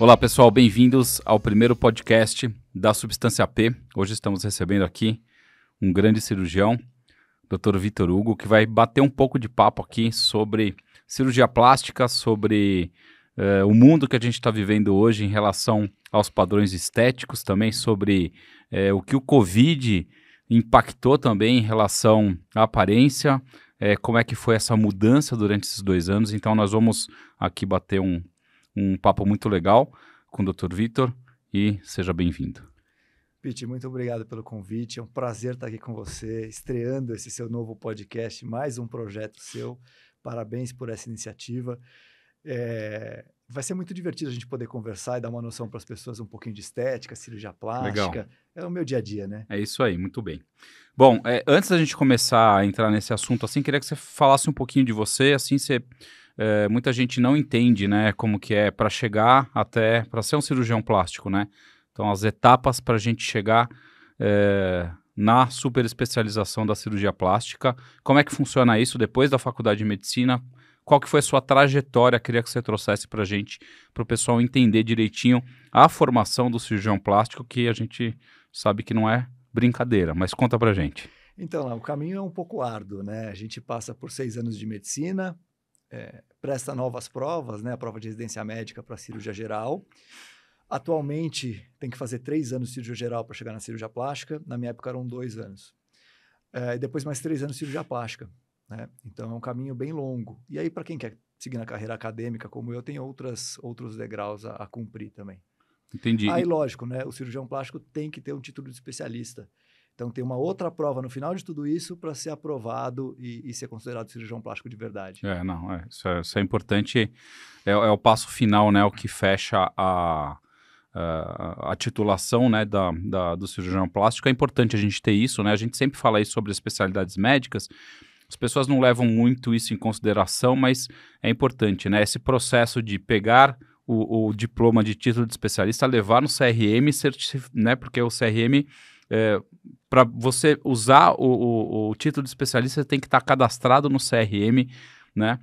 Olá pessoal, bem-vindos ao primeiro podcast da Substância P. Hoje estamos recebendo aqui um grande cirurgião, Dr. Vitor Hugo, que vai bater um pouco de papo aqui sobre cirurgia plástica, sobre uh, o mundo que a gente está vivendo hoje em relação aos padrões estéticos, também sobre uh, o que o Covid impactou também em relação à aparência, uh, como é que foi essa mudança durante esses dois anos. Então nós vamos aqui bater um, um papo muito legal com o Dr. Vitor e seja bem-vindo. Pete, muito obrigado pelo convite. É um prazer estar aqui com você, estreando esse seu novo podcast, mais um projeto seu. Parabéns por essa iniciativa. É, vai ser muito divertido a gente poder conversar e dar uma noção para as pessoas um pouquinho de estética, cirurgia plástica. Legal. É o meu dia a dia, né? É isso aí, muito bem. Bom, é, antes da gente começar a entrar nesse assunto, assim, queria que você falasse um pouquinho de você, assim, você é, muita gente não entende, né, como que é para chegar até, para ser um cirurgião plástico, né? Então, as etapas para a gente chegar é, na super especialização da cirurgia plástica. Como é que funciona isso depois da faculdade de medicina? Qual que foi a sua trajetória? Queria que você trouxesse para a gente, para o pessoal entender direitinho a formação do cirurgião plástico, que a gente sabe que não é brincadeira, mas conta para gente. Então, o caminho é um pouco árduo, né? A gente passa por seis anos de medicina, é, presta novas provas, né? A prova de residência médica para cirurgia geral. Atualmente, tem que fazer três anos de cirurgia geral para chegar na cirurgia plástica. Na minha época, eram dois anos. É, e depois, mais três anos de cirurgia plástica. Né? Então, é um caminho bem longo. E aí, para quem quer seguir na carreira acadêmica como eu, tem outras, outros degraus a, a cumprir também. Entendi. Aí, lógico, né? O cirurgião plástico tem que ter um título de especialista. Então, tem uma outra prova no final de tudo isso para ser aprovado e, e, ser considerado cirurgião plástico de verdade. É, não, é, isso, é, isso é importante. É, é, o passo final, né? O que fecha a, a, a titulação né, da, da, do cirurgião plástico. É importante a gente ter isso, né? A gente sempre fala isso sobre especialidades médicas. As pessoas não levam muito isso em consideração, mas é importante, né? Esse processo de pegar o, o diploma de título de especialista, levar no CRM, né? Porque o CRM é, para você usar o, o, o, título de especialista, você tem que estar tá cadastrado no CRM, né?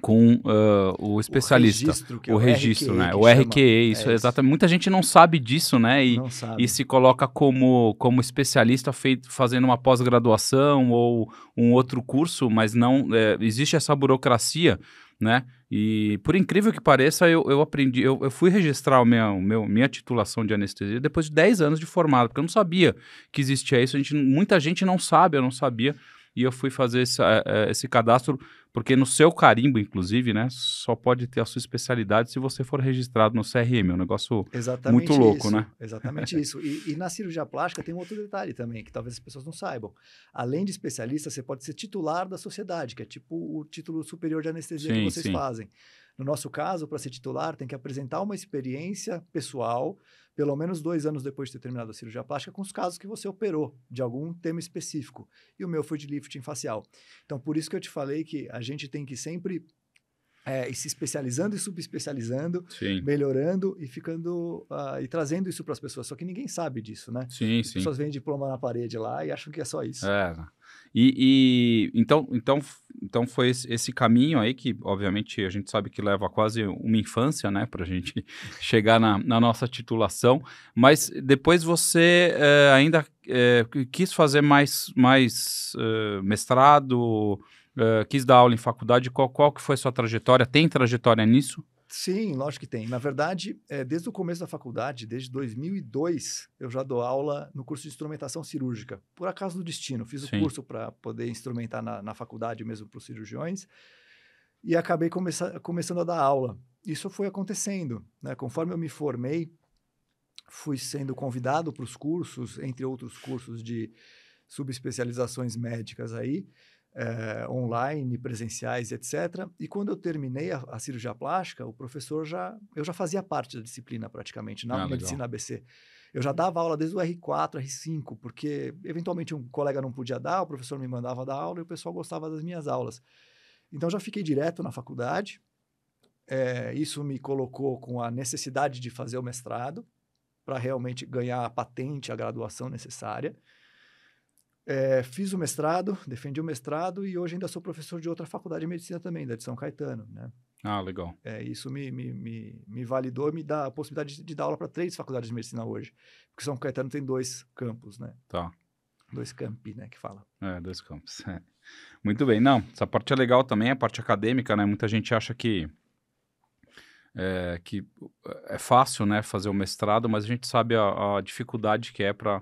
Com uh, o especialista. O registro, o, é o registro né? O RQE, isso, é exatamente. Muita gente não sabe disso, né? E, e se coloca como, como especialista feito, fazendo uma pós-graduação ou um outro curso, mas não. É, existe essa burocracia né? E por incrível que pareça, eu, eu aprendi, eu, eu fui registrar o meu, o meu, minha titulação de anestesia depois de 10 anos de formado, porque eu não sabia que existia isso. A gente, muita gente não sabe, eu não sabia e eu fui fazer esse, é, é, esse cadastro, porque no seu carimbo, inclusive, né, só pode ter a sua especialidade se você for registrado no CRM, é um negócio Exatamente muito louco, isso. né? Exatamente isso. E, e, na cirurgia plástica tem um outro detalhe também, que talvez as pessoas não saibam. Além de especialista, você pode ser titular da sociedade, que é tipo o título superior de anestesia sim, que vocês sim. fazem. No nosso caso, para ser titular, tem que apresentar uma experiência pessoal pelo menos dois anos depois de ter terminado a cirurgia plástica, com os casos que você operou de algum tema específico. E o meu foi de lifting facial. Então, por isso que eu te falei que a gente tem que sempre é, e se especializando e subespecializando, sim. melhorando e ficando uh, e trazendo isso para as pessoas. Só que ninguém sabe disso, né? Sim, as sim. pessoas veem diploma na parede lá e acham que é só isso. É. E, e então, então, então foi esse, caminho aí que, obviamente, a gente sabe que leva quase uma infância, né, para a gente chegar na, na, nossa titulação. Mas depois você é, ainda é, quis fazer mais, mais é, mestrado quis dar aula em faculdade, qual, qual que foi a sua trajetória? Tem trajetória nisso? Sim, lógico que tem. Na verdade, é, desde o começo da faculdade, desde 2002, eu já dou aula no curso de instrumentação cirúrgica. Por acaso do destino, fiz Sim. o curso para poder instrumentar na, na faculdade mesmo para os cirurgiões e acabei começa, começando a dar aula. Isso foi acontecendo. Né? Conforme eu me formei, fui sendo convidado para os cursos, entre outros cursos de subespecializações médicas aí, é, online, presenciais, etc. E quando eu terminei a, a, cirurgia plástica, o professor já, eu já fazia parte da disciplina praticamente na ah, medicina legal. ABC. Eu já dava aula desde o R4, R5, porque eventualmente um colega não podia dar, o professor me mandava dar aula e o pessoal gostava das minhas aulas. Então já fiquei direto na faculdade. É, isso me colocou com a necessidade de fazer o mestrado para realmente ganhar a patente, a graduação necessária. É, fiz o mestrado, defendi o mestrado e hoje ainda sou professor de outra faculdade de medicina também, da de São Caetano, né? Ah, legal. É, isso me, me, me, me validou, me dá a possibilidade de, de dar aula para três faculdades de medicina hoje. Porque São Caetano tem dois campos, né? Tá. Dois campi, né, que fala. É, dois campos. É. Muito bem. Não, essa parte é legal também, a parte acadêmica, né? Muita gente acha que é, que é fácil, né, fazer o mestrado, mas a gente sabe a, a dificuldade que é para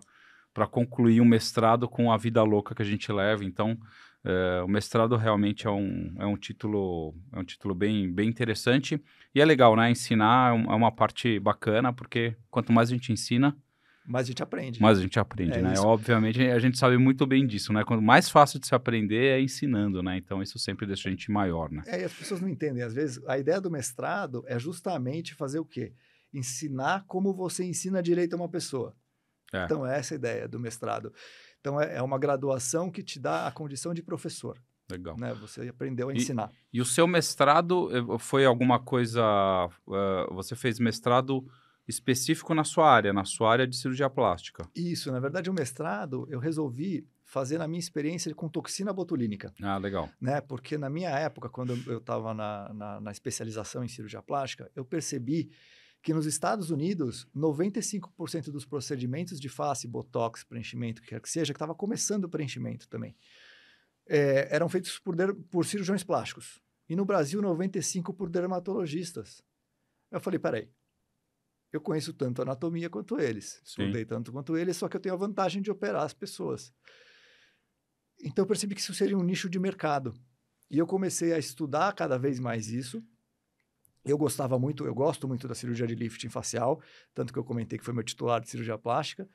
para concluir um mestrado com a vida louca que a gente leva. Então, é, o mestrado realmente é um, é um título é um título bem, bem interessante e é legal, né? Ensinar é, é uma parte bacana porque quanto mais a gente ensina, mais a gente aprende. Mais a gente aprende, é né? Isso. Obviamente, a gente sabe muito bem disso, né? Quanto mais fácil de se aprender é ensinando, né? Então, isso sempre deixa a gente maior, né? É, e as pessoas não entendem. Às vezes, a ideia do mestrado é justamente fazer o quê? Ensinar como você ensina direito a uma pessoa. É. Então, é essa a ideia do mestrado. Então, é, é uma graduação que te dá a condição de professor. Legal. Né? Você aprendeu a ensinar. E, e o seu mestrado eh, foi alguma coisa... Uh, você fez mestrado específico na sua área, na sua área de cirurgia plástica. Isso, na verdade, o mestrado eu resolvi fazer na minha experiência com toxina botulínica. Ah, legal. Né? Porque na minha época, quando eu estava na, na, na, especialização em cirurgia plástica, eu percebi que nos Estados Unidos, 95% dos procedimentos de face, botox, preenchimento, que quer que seja, que estava começando o preenchimento também, é, eram feitos por, por cirurgiões plásticos. E no Brasil, 95% por dermatologistas. Eu falei, peraí, eu conheço tanto anatomia quanto eles, estudei tanto quanto eles, só que eu tenho a vantagem de operar as pessoas. Então eu percebi que isso seria um nicho de mercado. E eu comecei a estudar cada vez mais isso. Eu gostava muito, eu gosto muito da cirurgia de lifting facial, tanto que eu comentei que foi meu titular de cirurgia plástica.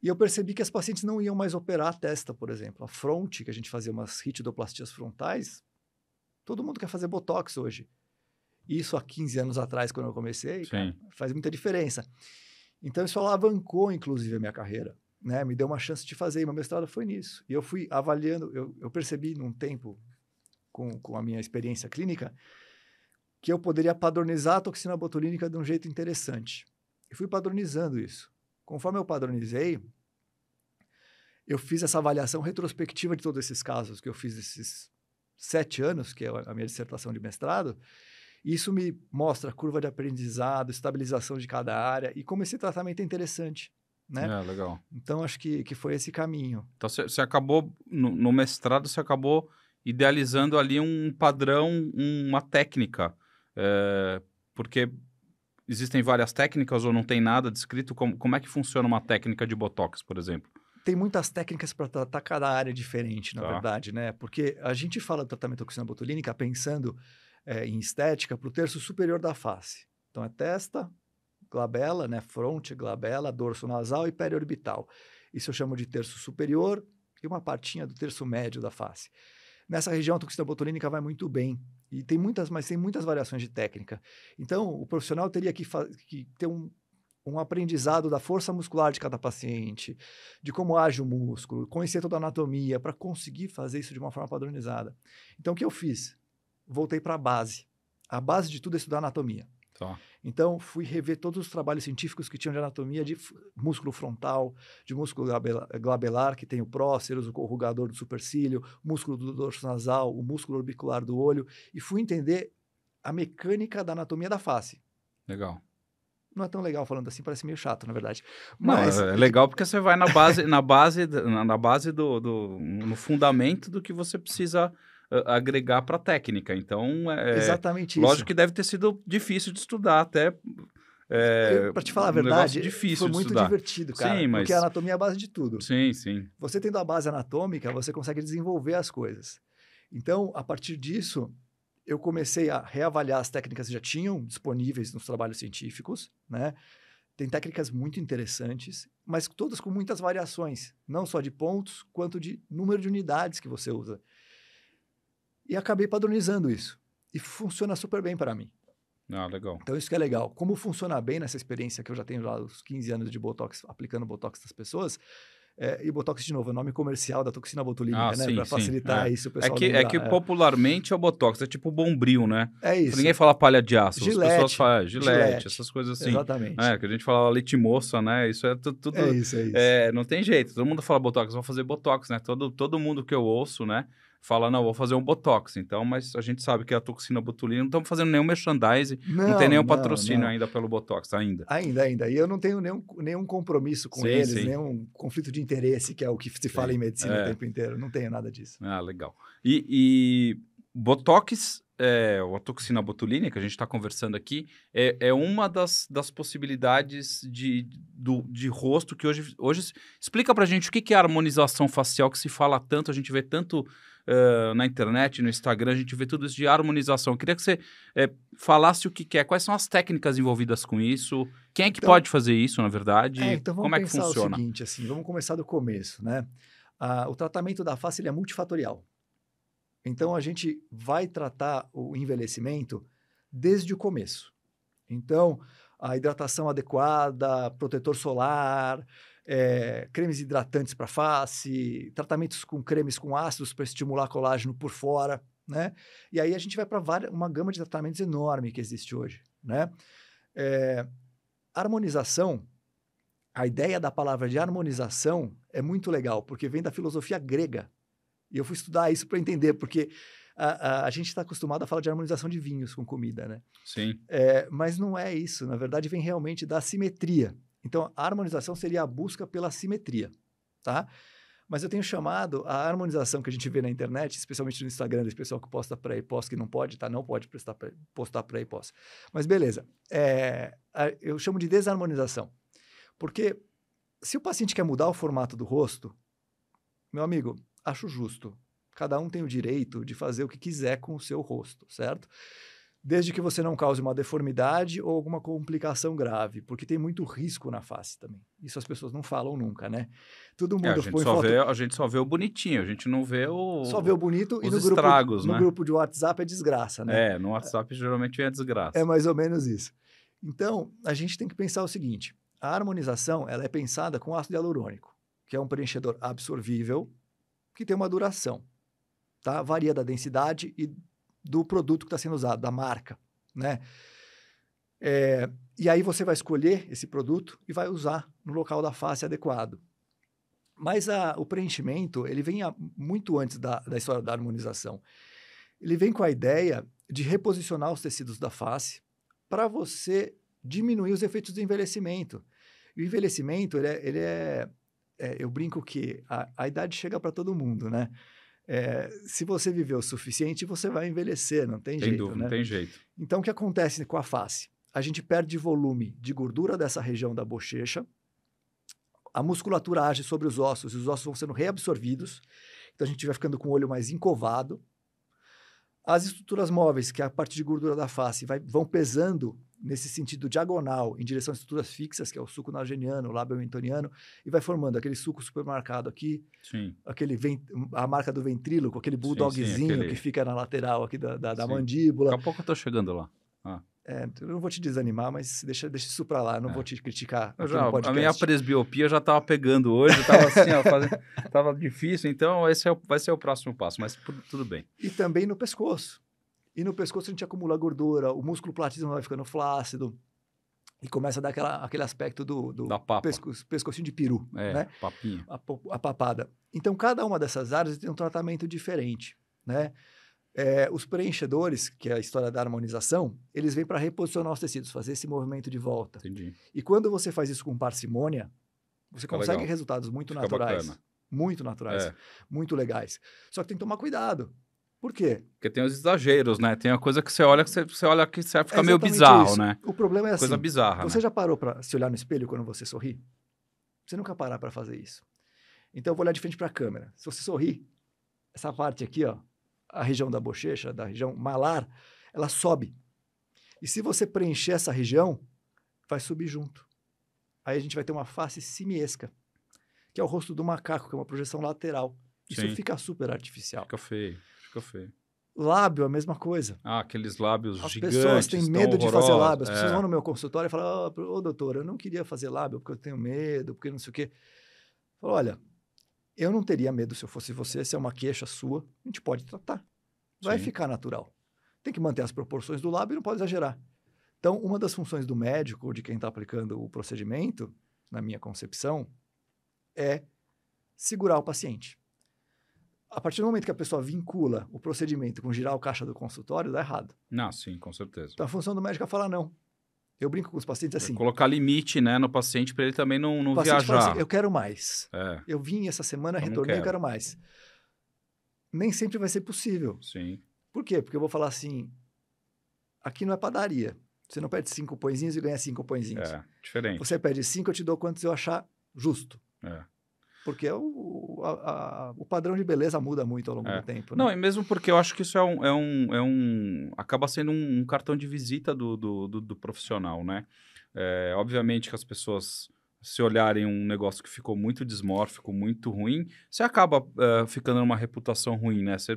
E eu percebi que as pacientes não iam mais operar a testa, por exemplo. A fronte, que a gente fazia umas ritidoplastias frontais, todo mundo quer fazer botox hoje. Isso há 15 anos atrás, quando eu comecei, cara, faz muita diferença. Então, isso alavancou, inclusive, a minha carreira. Né? Me deu uma chance de fazer, e meu mestrado foi nisso. E eu fui avaliando, eu, eu percebi num tempo, com, com a minha experiência clínica, que eu poderia padronizar a toxina botulínica de um jeito interessante. E fui padronizando isso. Conforme eu padronizei, eu fiz essa avaliação retrospectiva de todos esses casos que eu fiz esses sete anos, que é a minha dissertação de mestrado, isso me mostra a curva de aprendizado, estabilização de cada área e como esse tratamento é interessante. Né? É, legal. Então, acho que, que foi esse caminho. Então, você acabou, no, no, mestrado, você acabou idealizando ali um padrão, uma técnica. É, porque existem várias técnicas ou não tem nada descrito? Como, como é que funciona uma técnica de Botox, por exemplo? Tem muitas técnicas para tratar cada área diferente, na tá. verdade, né? Porque a gente fala do tratamento toxina botulínica pensando é, em estética para o terço superior da face. Então, é testa, glabela, né, fronte, glabela, dorso nasal e periorbital. Isso eu chamo de terço superior e uma partinha do terço médio da face. Nessa região, a toxina botulínica vai muito bem. E tem muitas, mas tem muitas variações de técnica. Então, o profissional teria que, que ter um, um aprendizado da força muscular de cada paciente, de como age o músculo, conhecer toda a anatomia, para conseguir fazer isso de uma forma padronizada. Então, o que eu fiz? voltei para a base. A base de tudo é estudar anatomia. Tá. Então, fui rever todos os trabalhos científicos que tinham de anatomia de músculo frontal, de músculo glabelar, que tem o próceros, o corrugador do supercílio, músculo do dorso nasal, o músculo orbicular do olho, e fui entender a mecânica da anatomia da face. Legal. Não é tão legal falando assim, parece meio chato, na verdade. Mas Não, é legal porque você vai na base, na base, na base do, do no fundamento do que você precisa agregar para a técnica. Então, é, exatamente lógico isso. que deve ter sido difícil de estudar até. É, para te falar a verdade, difícil foi muito divertido, cara. Sim, mas... Porque a anatomia é a base de tudo. Sim, sim. Você tendo a base anatômica, você consegue desenvolver as coisas. Então, a partir disso, eu comecei a reavaliar as técnicas que já tinham disponíveis nos trabalhos científicos, né? Tem técnicas muito interessantes, mas todas com muitas variações, não só de pontos, quanto de número de unidades que você usa. E acabei padronizando isso. E funciona super bem para mim. Ah, legal. Então, isso que é legal. Como funciona bem nessa experiência que eu já tenho já os 15 anos de Botox, aplicando Botox nas pessoas, é, e Botox, de novo, é o nome comercial da toxina botulínica, ah, né? Para facilitar é. isso, o pessoal É que, é que é. popularmente é o Botox, é tipo bombril, né? É isso. Ninguém fala palha de aço, gilete, as pessoas falam gilete, gilete, essas coisas assim. Exatamente. É, que a gente fala leite moça, né? Isso é tudo... É isso, é isso. É, não tem jeito, todo mundo fala Botox, vão fazer Botox, né? Todo, todo mundo que eu ouço, né? Fala, não, vou fazer um Botox, então, mas a gente sabe que a toxina botulina, não estamos fazendo nenhum merchandising, não, não tem nenhum não, patrocínio não. ainda pelo Botox, ainda. Ainda, ainda. E eu não tenho nenhum, nenhum compromisso com sim, eles, sim. nenhum conflito de interesse, que é o que se fala sim. em medicina é. o tempo inteiro. Não tenho nada disso. Ah, legal. E, e Botox é, a toxina botulínica, que a gente está conversando aqui, é, é uma das, das possibilidades de, do, de rosto que hoje, hoje... Explica para a gente o que, que é a harmonização facial, que se fala tanto, a gente vê tanto uh, na internet, no Instagram, a gente vê tudo isso de harmonização. Eu queria que você é, falasse o que, que, é, quais são as técnicas envolvidas com isso, quem é que então, pode fazer isso, na verdade, é, então como é que funciona? o seguinte, assim, vamos começar do começo, né? Ah, o tratamento da face é multifatorial. Então, a gente vai tratar o envelhecimento desde o começo. Então, a hidratação adequada, protetor solar, é, cremes hidratantes para face, tratamentos com cremes com ácidos para estimular colágeno por fora, né? E aí a gente vai para uma gama de tratamentos enorme que existe hoje, né? É, harmonização, a ideia da palavra de harmonização é muito legal, porque vem da filosofia grega, e eu fui estudar isso para entender, porque a, a, a gente está acostumado a falar de harmonização de vinhos com comida, né? Sim. É, mas não é isso. Na verdade, vem realmente da simetria. Então, a harmonização seria a busca pela simetria, tá? Mas eu tenho chamado a harmonização que a gente vê na internet, especialmente no Instagram, desse pessoal que posta pré e pós, que não pode, tá? Não pode prestar pré, postar pré e pós. Mas beleza. É, eu chamo de desarmonização. Porque se o paciente quer mudar o formato do rosto, meu amigo, acho justo. Cada um tem o direito de fazer o que quiser com o seu rosto, certo? Desde que você não cause uma deformidade ou alguma complicação grave, porque tem muito risco na face também. Isso as pessoas não falam nunca, né? Todo mundo é, a, gente só foto... vê, a gente só vê o bonitinho, a gente não vê o. Só vê o bonito e no estragos, grupo, né? no grupo de WhatsApp é desgraça, né? É, no WhatsApp geralmente é desgraça. É mais ou menos isso. Então, a gente tem que pensar o seguinte: a harmonização ela é pensada com ácido hialurônico, que é um preenchedor absorvível que tem uma duração, tá? Varia da densidade e do produto que está sendo usado, da marca, né? É, e aí você vai escolher esse produto e vai usar no local da face adequado. Mas a, o preenchimento, ele vem a, muito antes da, da história da harmonização. Ele vem com a ideia de reposicionar os tecidos da face para você diminuir os efeitos do envelhecimento. E o envelhecimento, ele é, ele é é, eu brinco que a, a idade chega para todo mundo, né? É, se você viver o suficiente, você vai envelhecer, não tem, tem jeito. Dúvida, né? Não tem jeito. Então, o que acontece com a face? A gente perde volume de gordura dessa região da bochecha, a musculatura age sobre os ossos e os ossos vão sendo reabsorvidos, então a gente vai ficando com o olho mais encovado. As estruturas móveis, que é a parte de gordura da face, vai, vão pesando nesse sentido diagonal em direção às estruturas fixas, que é o suco nargeniano, o lábio mentoniano, e vai formando aquele suco supermarcado aqui, sim. aquele a marca do ventríloco, aquele bulldogzinho sim, sim, aquele... que fica na lateral aqui da, da, da mandíbula. Daqui a pouco eu tô chegando lá. Ah. É, eu não vou te desanimar, mas deixa, deixa isso para lá, não é. vou te criticar. Já, a minha presbiopia já estava pegando hoje, estava assim, ó, fazendo, tava difícil, então esse é o, vai ser o próximo passo, mas tudo bem. E também no pescoço. E no pescoço a gente acumula gordura, o músculo platíssimo vai ficando flácido. E começa a dar aquela, aquele aspecto do, do da papa. Pesco, pescocinho de peru, é, né? papinha. A, a, papada. Então, cada uma dessas áreas tem um tratamento diferente, né? É, os preenchedores, que é a história da harmonização, eles vêm para reposicionar os tecidos, fazer esse movimento de volta. Entendi. E quando você faz isso com parcimônia, você Fica consegue legal. resultados muito Fica naturais. Bacana. Muito naturais. É. Muito legais. Só que tem que tomar cuidado. Por quê? Porque tem os exageros, né? Tem a coisa que você olha que você, você olha que você fica é meio bizarro, isso. né? O problema é assim. Coisa bizarra. Você né? já parou para se olhar no espelho quando você sorri? Você nunca parar para fazer isso. Então eu vou olhar de frente para a câmera. Se você sorrir, essa parte aqui, ó, a região da bochecha, da região malar, ela sobe. E se você preencher essa região, vai subir junto. Aí a gente vai ter uma face simiesca, que é o rosto do macaco, que é uma projeção lateral. Isso Sim. fica super artificial. Fica feio. Fica feio. Lábio, a mesma coisa. Ah, aqueles lábios As gigantes. As pessoas têm medo de fazer lábio. As é. pessoas vão no meu consultório e falam: Ô, oh, doutor, eu não queria fazer lábio porque eu tenho medo, porque não sei o quê. Eu falo, olha, eu não teria medo se eu fosse você, se é uma queixa sua, a gente pode tratar. Vai Sim. ficar natural. Tem que manter as proporções do lábio e não pode exagerar. Então, uma das funções do médico, de quem está aplicando o procedimento, na minha concepção, é segurar o paciente a partir do momento que a pessoa vincula o procedimento com girar o caixa do consultório, dá errado. Não, sim, com certeza. Então a função do médico é falar não. Eu brinco com os pacientes assim. É colocar limite né, no paciente para ele também não, não viajar. Assim, eu quero mais. É. Eu vim essa semana, eu retornei, quero. eu quero mais. Nem sempre vai ser possível. Sim. Por quê? Porque eu vou falar assim: aqui não é padaria. Você não pede cinco pãezinhos e ganha cinco pãezinhos. É, diferente. Você pede cinco, eu te dou quantos eu achar justo. É. Porque o, a, a, o padrão de beleza muda muito ao longo é. do tempo. Né? Não, e mesmo porque eu acho que isso é um. É um, é um acaba sendo um, um cartão de visita do, do, do, do profissional, né? É, obviamente que as pessoas se olharem um negócio que ficou muito dismórfico, muito ruim, você acaba uh, ficando numa reputação ruim, né? Você,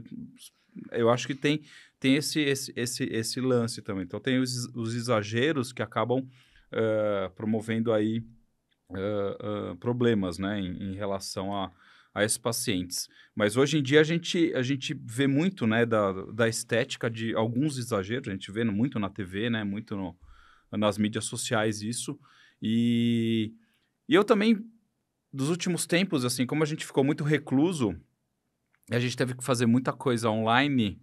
eu acho que tem, tem esse, esse, esse, esse lance também. Então, tem os, os exageros que acabam uh, promovendo aí uh, problemas, né, em, em relação a, a esses pacientes. Mas hoje em dia a gente, a gente vê muito, né, da, da estética de alguns exageros, a gente vê muito na TV, né, muito no, nas mídias sociais isso, e, e eu também, dos últimos tempos, assim, como a gente ficou muito recluso, a gente teve que fazer muita coisa online,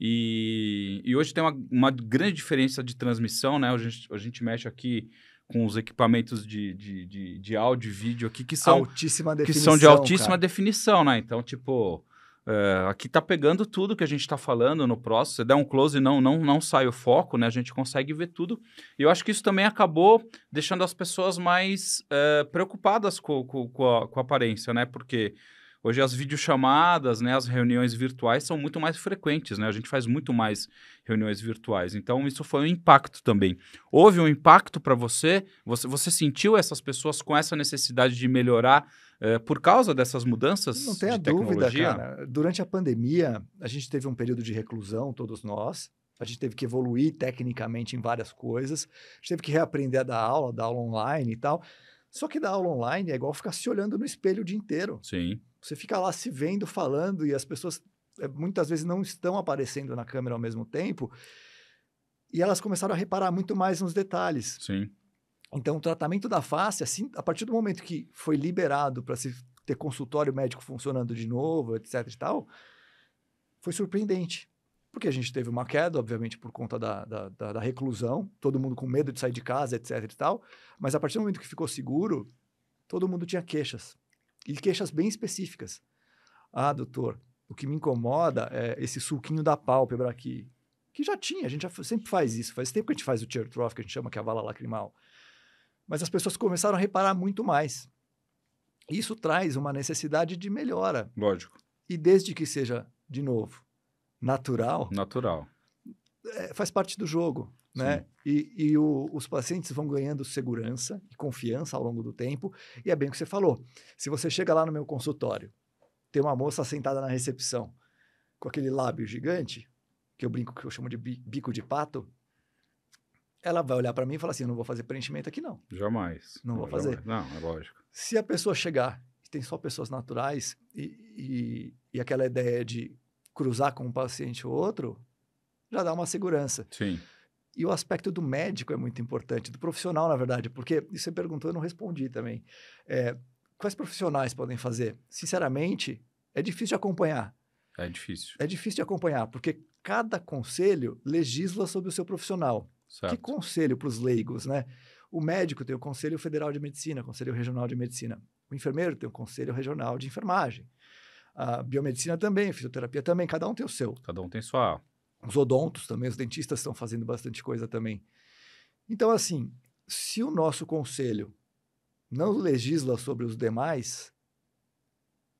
e, e hoje tem uma, uma grande diferença de transmissão, né, a gente, a gente mexe aqui com os equipamentos de, de, de, de áudio e vídeo aqui que são, altíssima definição, que são de altíssima cara. definição, né? Então, tipo, é, aqui tá pegando tudo que a gente está falando no próximo. Você der um close e não, não, não sai o foco, né? A gente consegue ver tudo. E eu acho que isso também acabou deixando as pessoas mais é, preocupadas com, com, com, a, com a aparência, né? Porque Hoje as videochamadas, né, as reuniões virtuais são muito mais frequentes, né? A gente faz muito mais reuniões virtuais. Então isso foi um impacto também. Houve um impacto para você? você? Você sentiu essas pessoas com essa necessidade de melhorar eh, por causa dessas mudanças Não tenha dúvida, cara. Durante a pandemia, a gente teve um período de reclusão, todos nós. A gente teve que evoluir tecnicamente em várias coisas. A gente teve que reaprender a dar aula, dar aula online e tal. Só que dar aula online é igual ficar se olhando no espelho o dia inteiro. Sim. Você fica lá se vendo, falando, e as pessoas é, muitas vezes não estão aparecendo na câmera ao mesmo tempo. E elas começaram a reparar muito mais nos detalhes. Sim. Então, o tratamento da face, assim, a partir do momento que foi liberado para se ter consultório médico funcionando de novo, etc e tal, foi surpreendente. Porque a gente teve uma queda, obviamente, por conta da, da, da, da reclusão, todo mundo com medo de sair de casa, etc e tal. Mas a partir do momento que ficou seguro, todo mundo tinha queixas. E queixas bem específicas. Ah, doutor, o que me incomoda é esse sulquinho da pálpebra aqui. Que já tinha, a gente já sempre faz isso. Faz tempo que a gente faz o tear trough, que a gente chama que é a vala lacrimal. Mas as pessoas começaram a reparar muito mais. Isso traz uma necessidade de melhora. Lógico. E desde que seja, de novo, natural. Natural. É, faz parte do jogo. Né? E, e o, os pacientes vão ganhando segurança e confiança ao longo do tempo. E é bem o que você falou. Se você chega lá no meu consultório, tem uma moça sentada na recepção com aquele lábio gigante, que eu brinco que eu chamo de bico de pato, ela vai olhar para mim e falar assim: eu não vou fazer preenchimento aqui, não. Jamais. Não, não vou fazer. Não, é lógico. Se a pessoa chegar, e tem só pessoas naturais, e, e, e aquela ideia de cruzar com um paciente ou outro, já dá uma segurança. Sim. E o aspecto do médico é muito importante, do profissional, na verdade, porque você perguntou, eu não respondi também. É, quais profissionais podem fazer? Sinceramente, é difícil de acompanhar. É difícil. É difícil de acompanhar, porque cada conselho legisla sobre o seu profissional. Certo. Que conselho para os leigos, né? O médico tem o Conselho Federal de Medicina, Conselho Regional de Medicina. O enfermeiro tem o Conselho Regional de Enfermagem. A biomedicina também, a fisioterapia também, cada um tem o seu. Cada um tem sua os odontos também, os dentistas estão fazendo bastante coisa também. Então, assim, se o nosso conselho não legisla sobre os demais,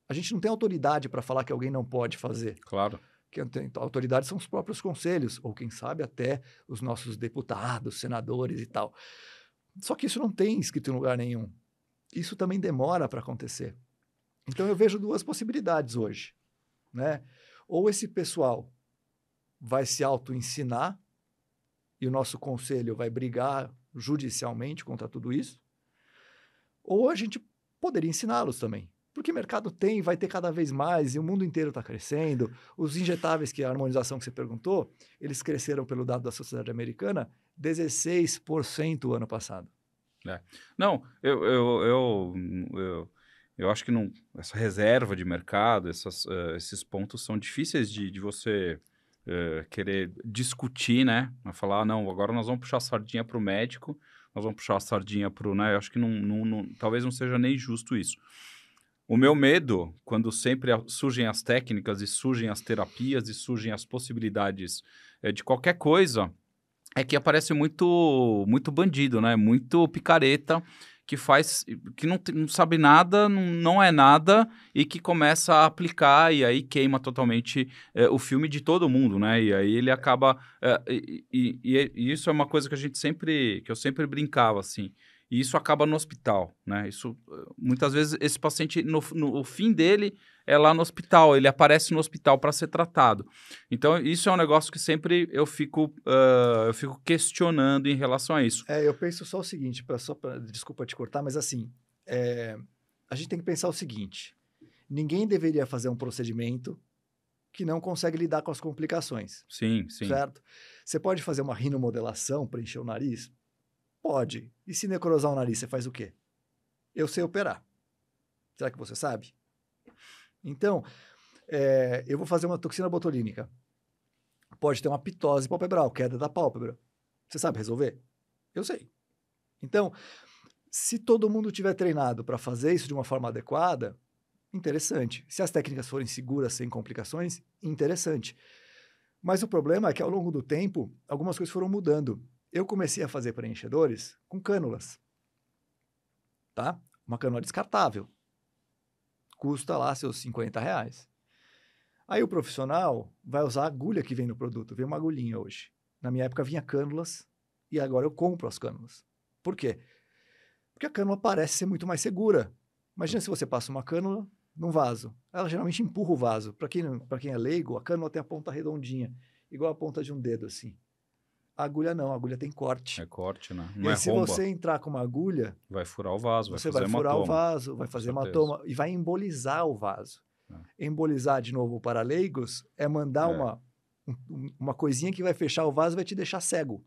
a gente não tem autoridade para falar que alguém não pode fazer. Claro. Que a autoridade são os próprios conselhos, ou quem sabe até os nossos deputados, senadores e tal. Só que isso não tem escrito em lugar nenhum. Isso também demora para acontecer. Então eu vejo duas possibilidades hoje, né? Ou esse pessoal vai se auto-ensinar e o nosso conselho vai brigar judicialmente contra tudo isso, ou a gente poderia ensiná-los também. Porque mercado tem, vai ter cada vez mais, e o mundo inteiro está crescendo. Os injetáveis, que a harmonização que você perguntou, eles cresceram, pelo dado da sociedade americana, 16% o ano passado. É. Não, eu, eu, eu, eu eu acho que não, essa reserva de mercado, essas, uh, esses pontos são difíceis de, de você uh, querer discutir, né? Falar, ah, não, agora nós vamos puxar a sardinha para o médico, nós vamos puxar a sardinha para o. Né? Eu acho que não, não, não, talvez não seja nem justo isso. O meu medo, quando sempre surgem as técnicas e surgem as terapias e surgem as possibilidades é, de qualquer coisa, é que aparece muito, muito bandido, né? Muito picareta que faz, que não, não sabe nada, não, não é nada e que começa a aplicar e aí queima totalmente é, o filme de todo mundo, né? E aí ele acaba é, e, e, e, isso é uma coisa que a gente sempre, que eu sempre brincava assim. E isso acaba no hospital, né? Isso muitas vezes esse paciente no, no o fim dele é lá no hospital, ele aparece no hospital para ser tratado. Então, isso é um negócio que sempre eu fico, uh, eu fico questionando em relação a isso. É, eu penso só o seguinte, pra, só pra, desculpa te cortar, mas assim, é, a gente tem que pensar o seguinte: ninguém deveria fazer um procedimento que não consegue lidar com as complicações. Sim, sim. Certo? Você pode fazer uma rinomodelação para encher o nariz? Pode. E se necrosar o nariz, você faz o quê? Eu sei operar. Será que você sabe? Então, é, eu vou fazer uma toxina botulínica. Pode ter uma pitose palpebral, queda da pálpebra. Você sabe resolver? Eu sei. Então, se todo mundo tiver treinado para fazer isso de uma forma adequada, interessante. Se as técnicas forem seguras, sem complicações, interessante. Mas o problema é que ao longo do tempo, algumas coisas foram mudando. Eu comecei a fazer preenchedores com cânulas. Tá? Uma cânula descartável custa lá seus 50 reais. Aí o profissional vai usar a agulha que vem no produto. Vem uma agulhinha hoje. Na minha época vinha cânulas e agora eu compro as cânulas. Por quê? Porque a cânula parece ser muito mais segura. Imagina se você passa uma cânula num vaso. Ela geralmente empurra o vaso. Para quem, quem é leigo, a cânula tem a ponta redondinha, igual a ponta de um dedo assim. A agulha não, a agulha tem corte. É corte, né? Não e é se romba. você entrar com uma agulha. Vai furar o vaso, vai você vai furar hematoma. o vaso, vai fazer hematoma e vai embolizar o vaso. É. Embolizar, de novo, para leigos, é mandar é. Uma, um, uma coisinha que vai fechar o vaso e vai te deixar cego,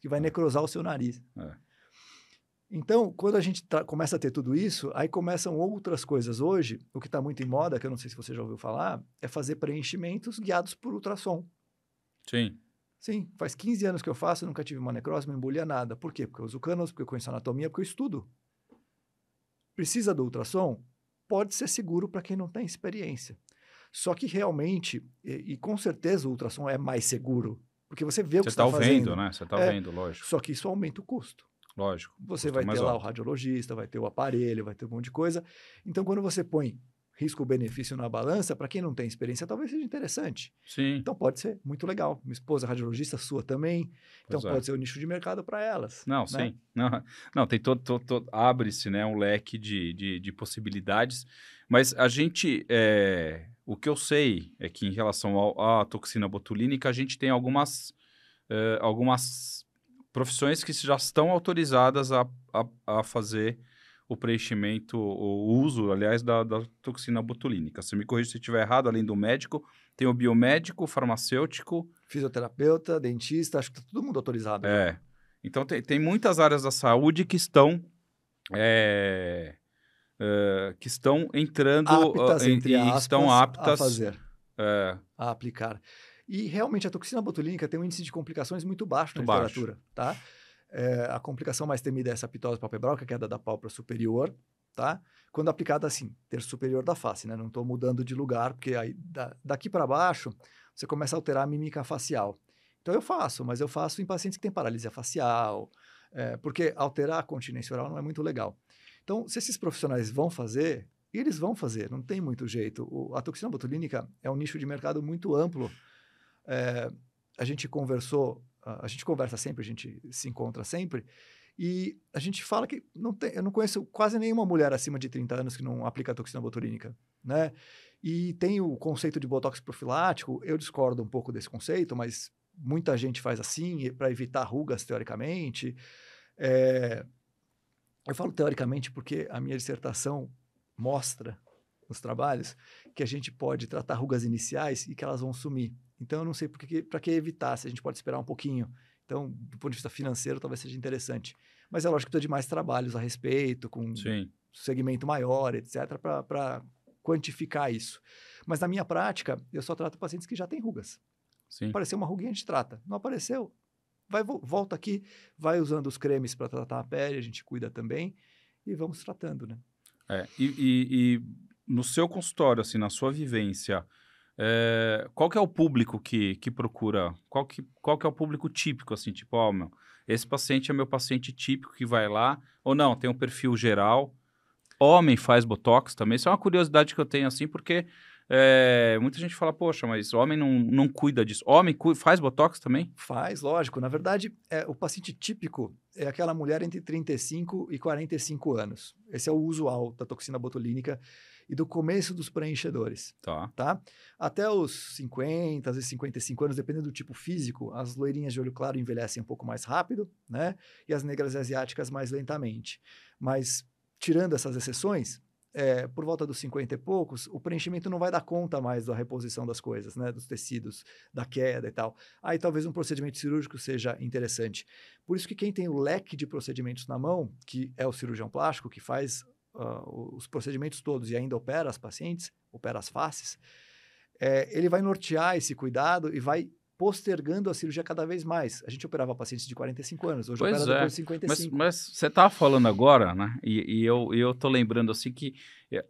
que vai é. necrosar o seu nariz. É. Então, quando a gente começa a ter tudo isso, aí começam outras coisas. Hoje, o que está muito em moda, que eu não sei se você já ouviu falar, é fazer preenchimentos guiados por ultrassom. Sim. Sim, faz 15 anos que eu faço, nunca tive uma necrose, não embolia nada. Por quê? Porque eu uso cânulas, porque eu conheço anatomia, porque eu estudo. Precisa do ultrassom? Pode ser seguro para quem não tem experiência. Só que realmente, e, e, com certeza o ultrassom é mais seguro, porque você vê o que você está tá fazendo. vendo, né? Você está é, vendo, lógico. Só que isso aumenta o custo. Lógico. Você vai ter lá alto. o radiologista, vai ter o aparelho, vai ter um monte de coisa. Então, quando você põe risco-benefício na balança, para quem não tem experiência, talvez seja interessante. Sim. Então pode ser muito legal. Minha esposa é radiologista, sua também. Então é. pode ser o um nicho de mercado para elas. Não, né? sim. Não, não tem todo, todo, todo abre-se né, um leque de, de, de, possibilidades. Mas a gente, é, o que eu sei é que em relação à toxina botulínica, a gente tem algumas, é, algumas profissões que já estão autorizadas a, a, a fazer o preenchimento, o uso, aliás, da, da toxina botulínica. Se me corrija se estiver errado, além do médico, tem o biomédico, o farmacêutico... Fisioterapeuta, dentista, acho que está todo mundo autorizado. É. Então, tem, tem muitas áreas da saúde que estão... É, é, que estão entrando aptas, em, e aspas, estão aptas a fazer, é. a aplicar. E realmente a toxina botulínica tem um índice de complicações muito baixo muito na literatura, baixo. tá? É, a complicação mais temida é essa pitose palpebral, que é a da pálpebra superior, tá? Quando aplicada assim, terço superior da face, né? Não estou mudando de lugar, porque aí da, daqui para baixo você começa a alterar a mímica facial. Então eu faço, mas eu faço em pacientes que têm paralisia facial, é, porque alterar a continência oral não é muito legal. Então, se esses profissionais vão fazer, eles vão fazer, não tem muito jeito. O, a toxina botulínica é um nicho de mercado muito amplo. É, a gente conversou a gente conversa sempre, a gente se encontra sempre, e a gente fala que não tem, eu não conheço quase nenhuma mulher acima de 30 anos que não aplica toxina botulínica, né? E tem o conceito de botox profilático, eu discordo um pouco desse conceito, mas muita gente faz assim para evitar rugas teoricamente. É, eu falo teoricamente porque a minha dissertação mostra nos trabalhos que a gente pode tratar rugas iniciais e que elas vão sumir. Então, eu não sei para que evitar, se a gente pode esperar um pouquinho. Então, do ponto de vista financeiro, talvez seja interessante. Mas é lógico que precisa de mais trabalhos a respeito, com Sim. segmento maior, etc., para quantificar isso. Mas na minha prática, eu só trato pacientes que já têm rugas. Sim. Apareceu uma ruguinha, a gente trata. Não apareceu, vai, volta aqui, vai usando os cremes para tratar a pele, a gente cuida também e vamos tratando, né? É, e, e, e no seu consultório, assim, na sua vivência, é, qual que é o público que, que procura? Qual que, qual que é o público típico, assim, tipo, ó, oh, meu, esse paciente é meu paciente típico que vai lá, ou não, tem um perfil geral. Homem faz Botox também, isso é uma curiosidade que eu tenho, assim, porque é, muita gente fala, poxa, mas homem não, não cuida disso. Homem cu faz botox também? Faz, lógico. Na verdade, é, o paciente típico é aquela mulher entre 35 e 45 anos. Esse é o usual da toxina botulínica e do começo dos preenchedores. Tá. tá? Até os 50, às vezes 55 anos, dependendo do tipo físico, as loirinhas de olho claro envelhecem um pouco mais rápido, né? E as negras asiáticas mais lentamente. Mas, tirando essas exceções, é, por volta dos 50 e poucos, o preenchimento não vai dar conta mais da reposição das coisas, né? Dos tecidos, da queda e tal. Aí talvez um procedimento cirúrgico seja interessante. Por isso que quem tem o leque de procedimentos na mão, que é o cirurgião plástico, que faz uh, os procedimentos todos e ainda opera as pacientes, opera as faces, é, ele vai nortear esse cuidado e vai postergando a cirurgia cada vez mais. A gente operava pacientes de 45 anos, hoje pois opera é. depois de 55. Mas, mas você estava falando agora, né? E, e, eu, eu tô lembrando assim que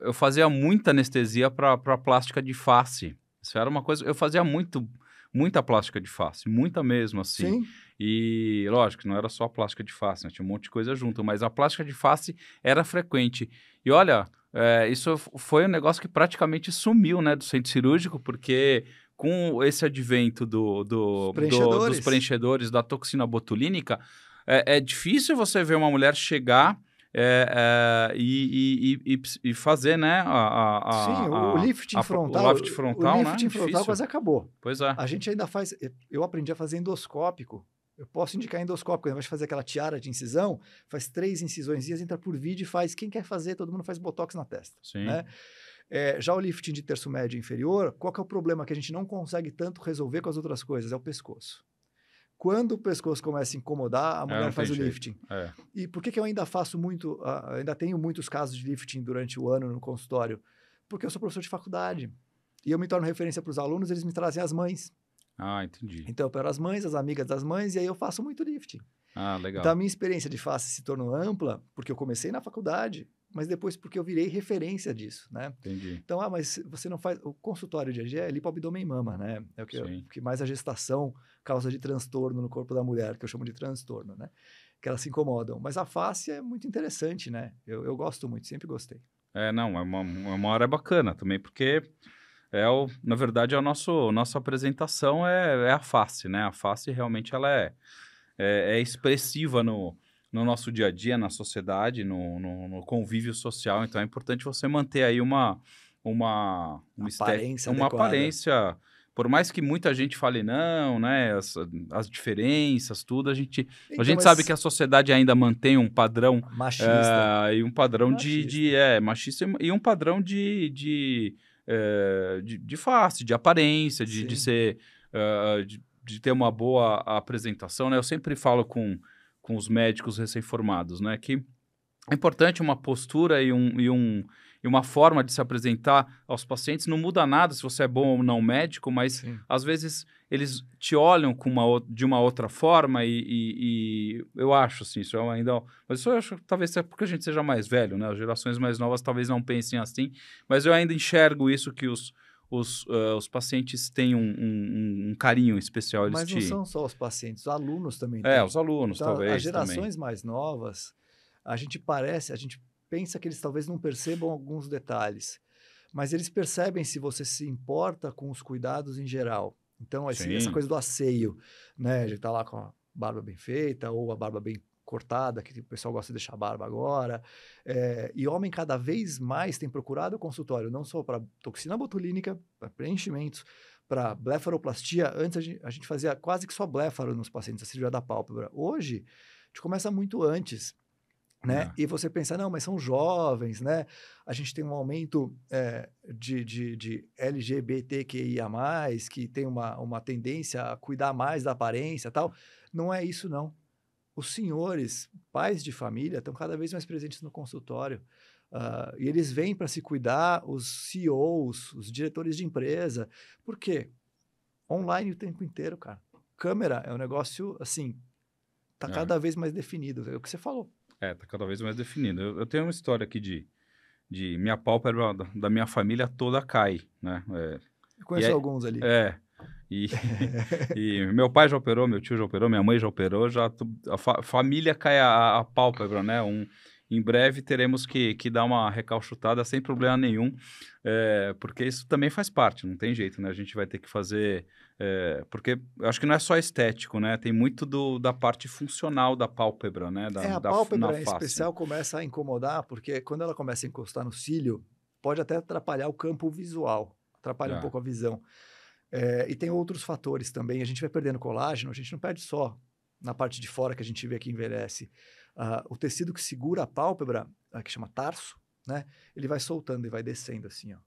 eu fazia muita anestesia para plástica de face. Isso era uma coisa. Eu fazia muito, muita plástica de face, muita mesmo, assim. Sim. E, lógico, não era só a plástica de face, né? tinha um monte de coisa junto, mas a plástica de face era frequente. E olha, é, isso foi um negócio que praticamente sumiu, né, do centro cirúrgico, porque com esse advento do, do, preenchedores. do dos preenchedores, da toxina botulínica, é, é, difícil você ver uma mulher chegar é, é, e, e, e, e, fazer, né? A, a, Sim, a, o lifting a, frontal. O lift frontal, o lifting né? frontal quase acabou. Pois é. A gente ainda faz. Eu aprendi a fazer endoscópico. Eu posso indicar endoscópico, ao invés de fazer aquela tiara de incisão, faz três incisões, entra por vídeo e faz. Quem quer fazer, todo mundo faz botox na testa. Sim. Né? É, já o lifting de terço médio inferior, qual que é o problema que a gente não consegue tanto resolver com as outras coisas? É o pescoço. Quando o pescoço começa a incomodar, a é, mulher é, faz o lifting. É. E por que, que eu ainda faço muito, uh, ainda tenho muitos casos de lifting durante o ano no consultório? Porque eu sou professor de faculdade. E eu me torno referência para os alunos, eles me trazem as mães. Ah, entendi. Então eu pego as mães, as amigas das mães, e aí eu faço muito lifting. Ah, legal. Então a minha experiência de face se tornou ampla, porque eu comecei na faculdade, mas depois porque eu virei referência disso, né? Entendi. Então, ah, mas você não faz... O consultório de AG é lipoabdômen e mama, né? É o que, o que mais a gestação causa de transtorno no corpo da mulher, que eu chamo de transtorno, né? Que elas se incomodam. Mas a face é muito interessante, né? Eu, eu gosto muito, sempre gostei. É, não, é uma, uma hora bacana também, porque é o, na verdade, a nosso, nossa apresentação é, é a face, né? A face realmente ela é, é, é expressiva no, no nosso dia a dia, na sociedade, no, no, no convívio social. Então é importante você manter aí uma uma, uma aparência, uma aparência. Por mais que muita gente fale não, né, as, as diferenças, tudo, a gente, então, a gente sabe que a sociedade ainda mantém um padrão machista e um padrão machista. de, de é machista e um padrão de, de, uh, de, de, face, de aparência, de, de ser uh, de, de ter uma boa apresentação, né? Eu sempre falo com com os médicos recém-formados, né? Que é importante uma postura e, um, e, um, e uma forma de se apresentar aos pacientes. Não muda nada se você é bom ou não médico, mas Sim. às vezes eles te olham com uma, de uma outra forma e, e, e eu acho assim, isso é ainda... Mas isso eu acho talvez é porque a gente seja mais velho, né? As gerações mais novas talvez não pensem assim, mas eu ainda enxergo isso que os os, uh, os pacientes têm um, um, um, carinho especial. Eles Mas te... não são só os pacientes, os alunos também. É, têm. os alunos, então, talvez. As gerações também. mais novas, a gente parece, a gente pensa que eles talvez não percebam alguns detalhes, mas eles percebem se você se importa com os cuidados em geral. Então, assim, essa coisa do asseio, né? De estar tá lá com a barba bem feita ou a barba bem cortada, que o pessoal gosta de deixar a barba agora. É, e homem cada vez mais tem procurado o consultório, não só para toxina botulínica, para preenchimentos, para blefaroplastia. Antes a gente, a gente, fazia quase que só blefaro nos pacientes, a cirurgia da pálpebra. Hoje, a gente começa muito antes. Né? É. E você pensa, não, mas são jovens, né? A gente tem um aumento é, de, de, de LGBTQIA, que tem uma, uma tendência a cuidar mais da aparência tal. Não é isso, não os senhores, pais de família, estão cada vez mais presentes no consultório. Uh, e eles vêm para se cuidar, os CEOs, os diretores de empresa. Por quê? Online o tempo inteiro, cara. Câmera é um negócio, assim, tá é. cada vez mais definido. É o que você falou. É, tá cada vez mais definido. Eu, eu tenho uma história aqui de, de minha pálpebra da, da minha família toda cai, né? É, eu conheço é, alguns ali. É. E, e, meu pai já operou, meu tio já operou, minha mãe já operou, já a fa família cai a, a pálpebra, né? Um, em breve teremos que, que dar uma recalchutada sem problema nenhum, é, porque isso também faz parte, não tem jeito, né? A gente vai ter que fazer. É, porque eu acho que não é só estético, né? Tem muito do, da parte funcional da pálpebra, né? Da, é, a da, pálpebra em especial começa a incomodar, porque quando ela começa a encostar no cílio, pode até atrapalhar o campo visual, atrapalha é. um pouco a visão. É, e tem outros fatores também. A gente vai perdendo colágeno, a gente não perde só na parte de fora que a gente vê que envelhece. Uh, o tecido que segura a pálpebra, uh, que chama tarso, né? Ele vai soltando e vai descendo assim, ó.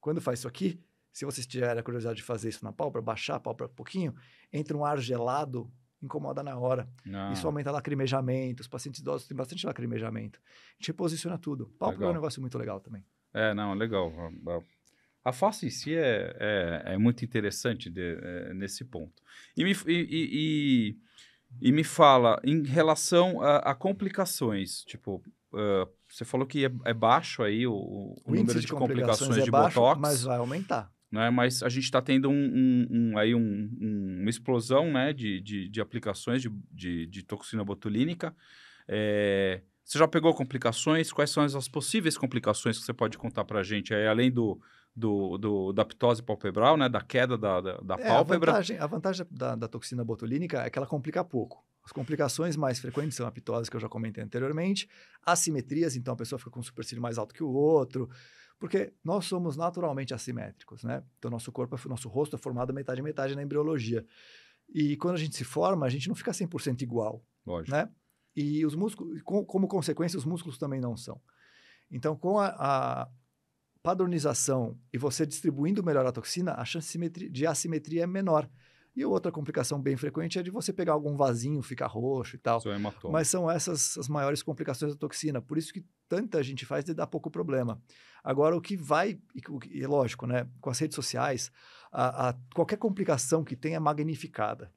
Quando faz isso aqui, se vocês tiverem a curiosidade de fazer isso na pálpebra, baixar a pálpebra um pouquinho, entra um ar gelado, incomoda na hora. Não. Isso aumenta lacrimejamento. Os pacientes idosos têm bastante lacrimejamento. A gente reposiciona tudo. Pálpebra legal. é um negócio muito legal também. É, não, legal. A face em si é, é, é muito interessante de, é, nesse ponto. E, me, e, e, e, me fala, em relação a, a complicações, tipo, uh, você falou que é, é baixo aí o, o, o número de, de complicações, complicações de baixo, Botox. Mas vai aumentar. Né? Mas a gente está tendo um, um, um, aí um, uma explosão né? de, de, de aplicações de, de, de toxina botulínica. É, você já pegou complicações? Quais são as possíveis complicações que você pode contar para a gente, aí, além do, do, do, da ptose palpebral, né? Da queda da, da, da é, pálpebra. A vantagem, a vantagem da, da, toxina botulínica é que ela complica pouco. As complicações mais frequentes são a ptose, que eu já comentei anteriormente, assimetrias, então a pessoa fica com um supercílio mais alto que o outro, porque nós somos naturalmente assimétricos, né? Então nosso corpo, é, nosso rosto é formado metade metade na embriologia. E quando a gente se forma, a gente não fica 100% igual, Lógico. né? E os músculos, com, como consequência, os músculos também não são. Então, com a, a padronização e você distribuindo melhor a toxina, a chance de assimetria é menor. E outra complicação bem frequente é de você pegar algum vasinho, ficar roxo e tal. É Mas são essas as maiores complicações da toxina. Por isso que tanta gente faz e dá pouco problema. Agora, o que vai, e, lógico, né, com as redes sociais, a, a, qualquer complicação que tem é magnificada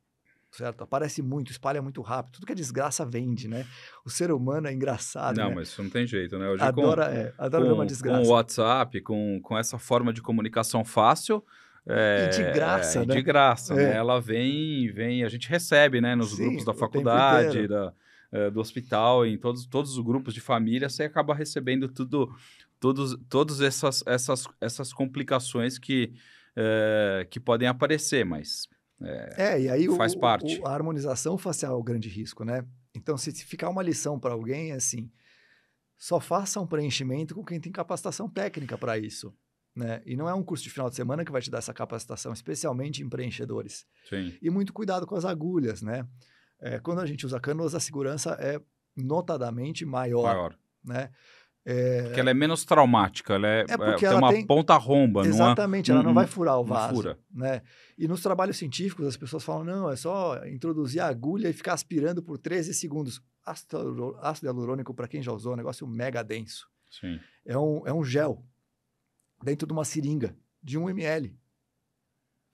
certo? Aparece muito, espalha muito rápido. Tudo que é desgraça vende, né? O ser humano é engraçado. Não, né? mas isso não tem jeito, né? Hoje adora, com, é, adora com, ver uma desgraça. Com o WhatsApp, com, com essa forma de comunicação fácil. É, e de graça, é, né? De graça, é. né? Ela vem, vem, a gente recebe, né? Nos Sim, grupos da faculdade, da, é, do hospital, em todos, todos os grupos de família, você acaba recebendo tudo, todos, todas essas, essas, essas complicações que, é, que podem aparecer, mas é, é, e aí faz o, parte. O, a harmonização facial é o grande risco, né? Então, se ficar uma lição para alguém, é assim: só faça um preenchimento com quem tem capacitação técnica para isso. Né? E não é um curso de final de semana que vai te dar essa capacitação, especialmente em preenchedores. Sim. E muito cuidado com as agulhas, né? É, quando a gente usa cânulas, a segurança é notadamente maior. Maior. Né? É... Porque ela é menos traumática, ela é, é porque é, tem uma tem... ponta romba. Exatamente, não é... ela não vai furar o vaso. Fura. Né? E nos trabalhos científicos, as pessoas falam, não, é só introduzir a agulha e ficar aspirando por 13 segundos. Ácido, ácido hialurônico, para quem já usou, é um negócio mega denso. Sim. É um, é um gel dentro de uma seringa de 1 ml.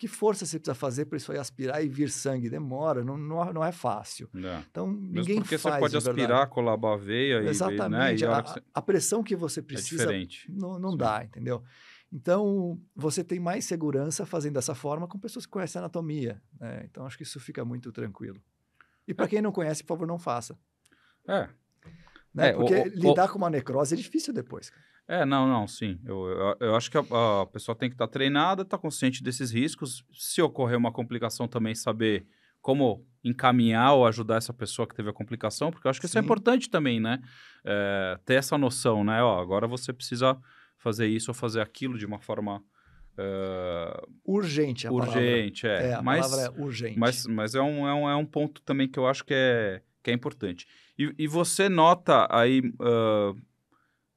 Que força você precisa fazer para isso aí aspirar e vir sangue? Demora, não, não, não é fácil. É. Então, ninguém Mesmo porque faz, você pode aspirar, colar a veia Exatamente. E, né, e a, você... a, pressão que você é precisa é não, não dá, entendeu? Então, você tem mais segurança fazendo dessa forma com pessoas que conhecem anatomia. Né? Então, acho que isso fica muito tranquilo. E para é. quem não conhece, por favor, não faça. É. Né? É, Porque o, lidar o... com uma necrose é difícil depois. Cara. É, não, não, sim. Eu, eu, eu acho que a, a, pessoa tem que estar tá treinada, estar tá consciente desses riscos. Se ocorrer uma complicação, também saber como encaminhar ou ajudar essa pessoa que teve a complicação, porque eu acho que sim. isso é importante também, né? É, ter essa noção, né? Ó, agora você precisa fazer isso ou fazer aquilo de uma forma. Uh, urgente, a urgente, palavra. é. é a mas, palavra é urgente. Mas, mas é, um, é, um, é um ponto também que eu acho que é, que é importante. E, e você nota aí. Uh,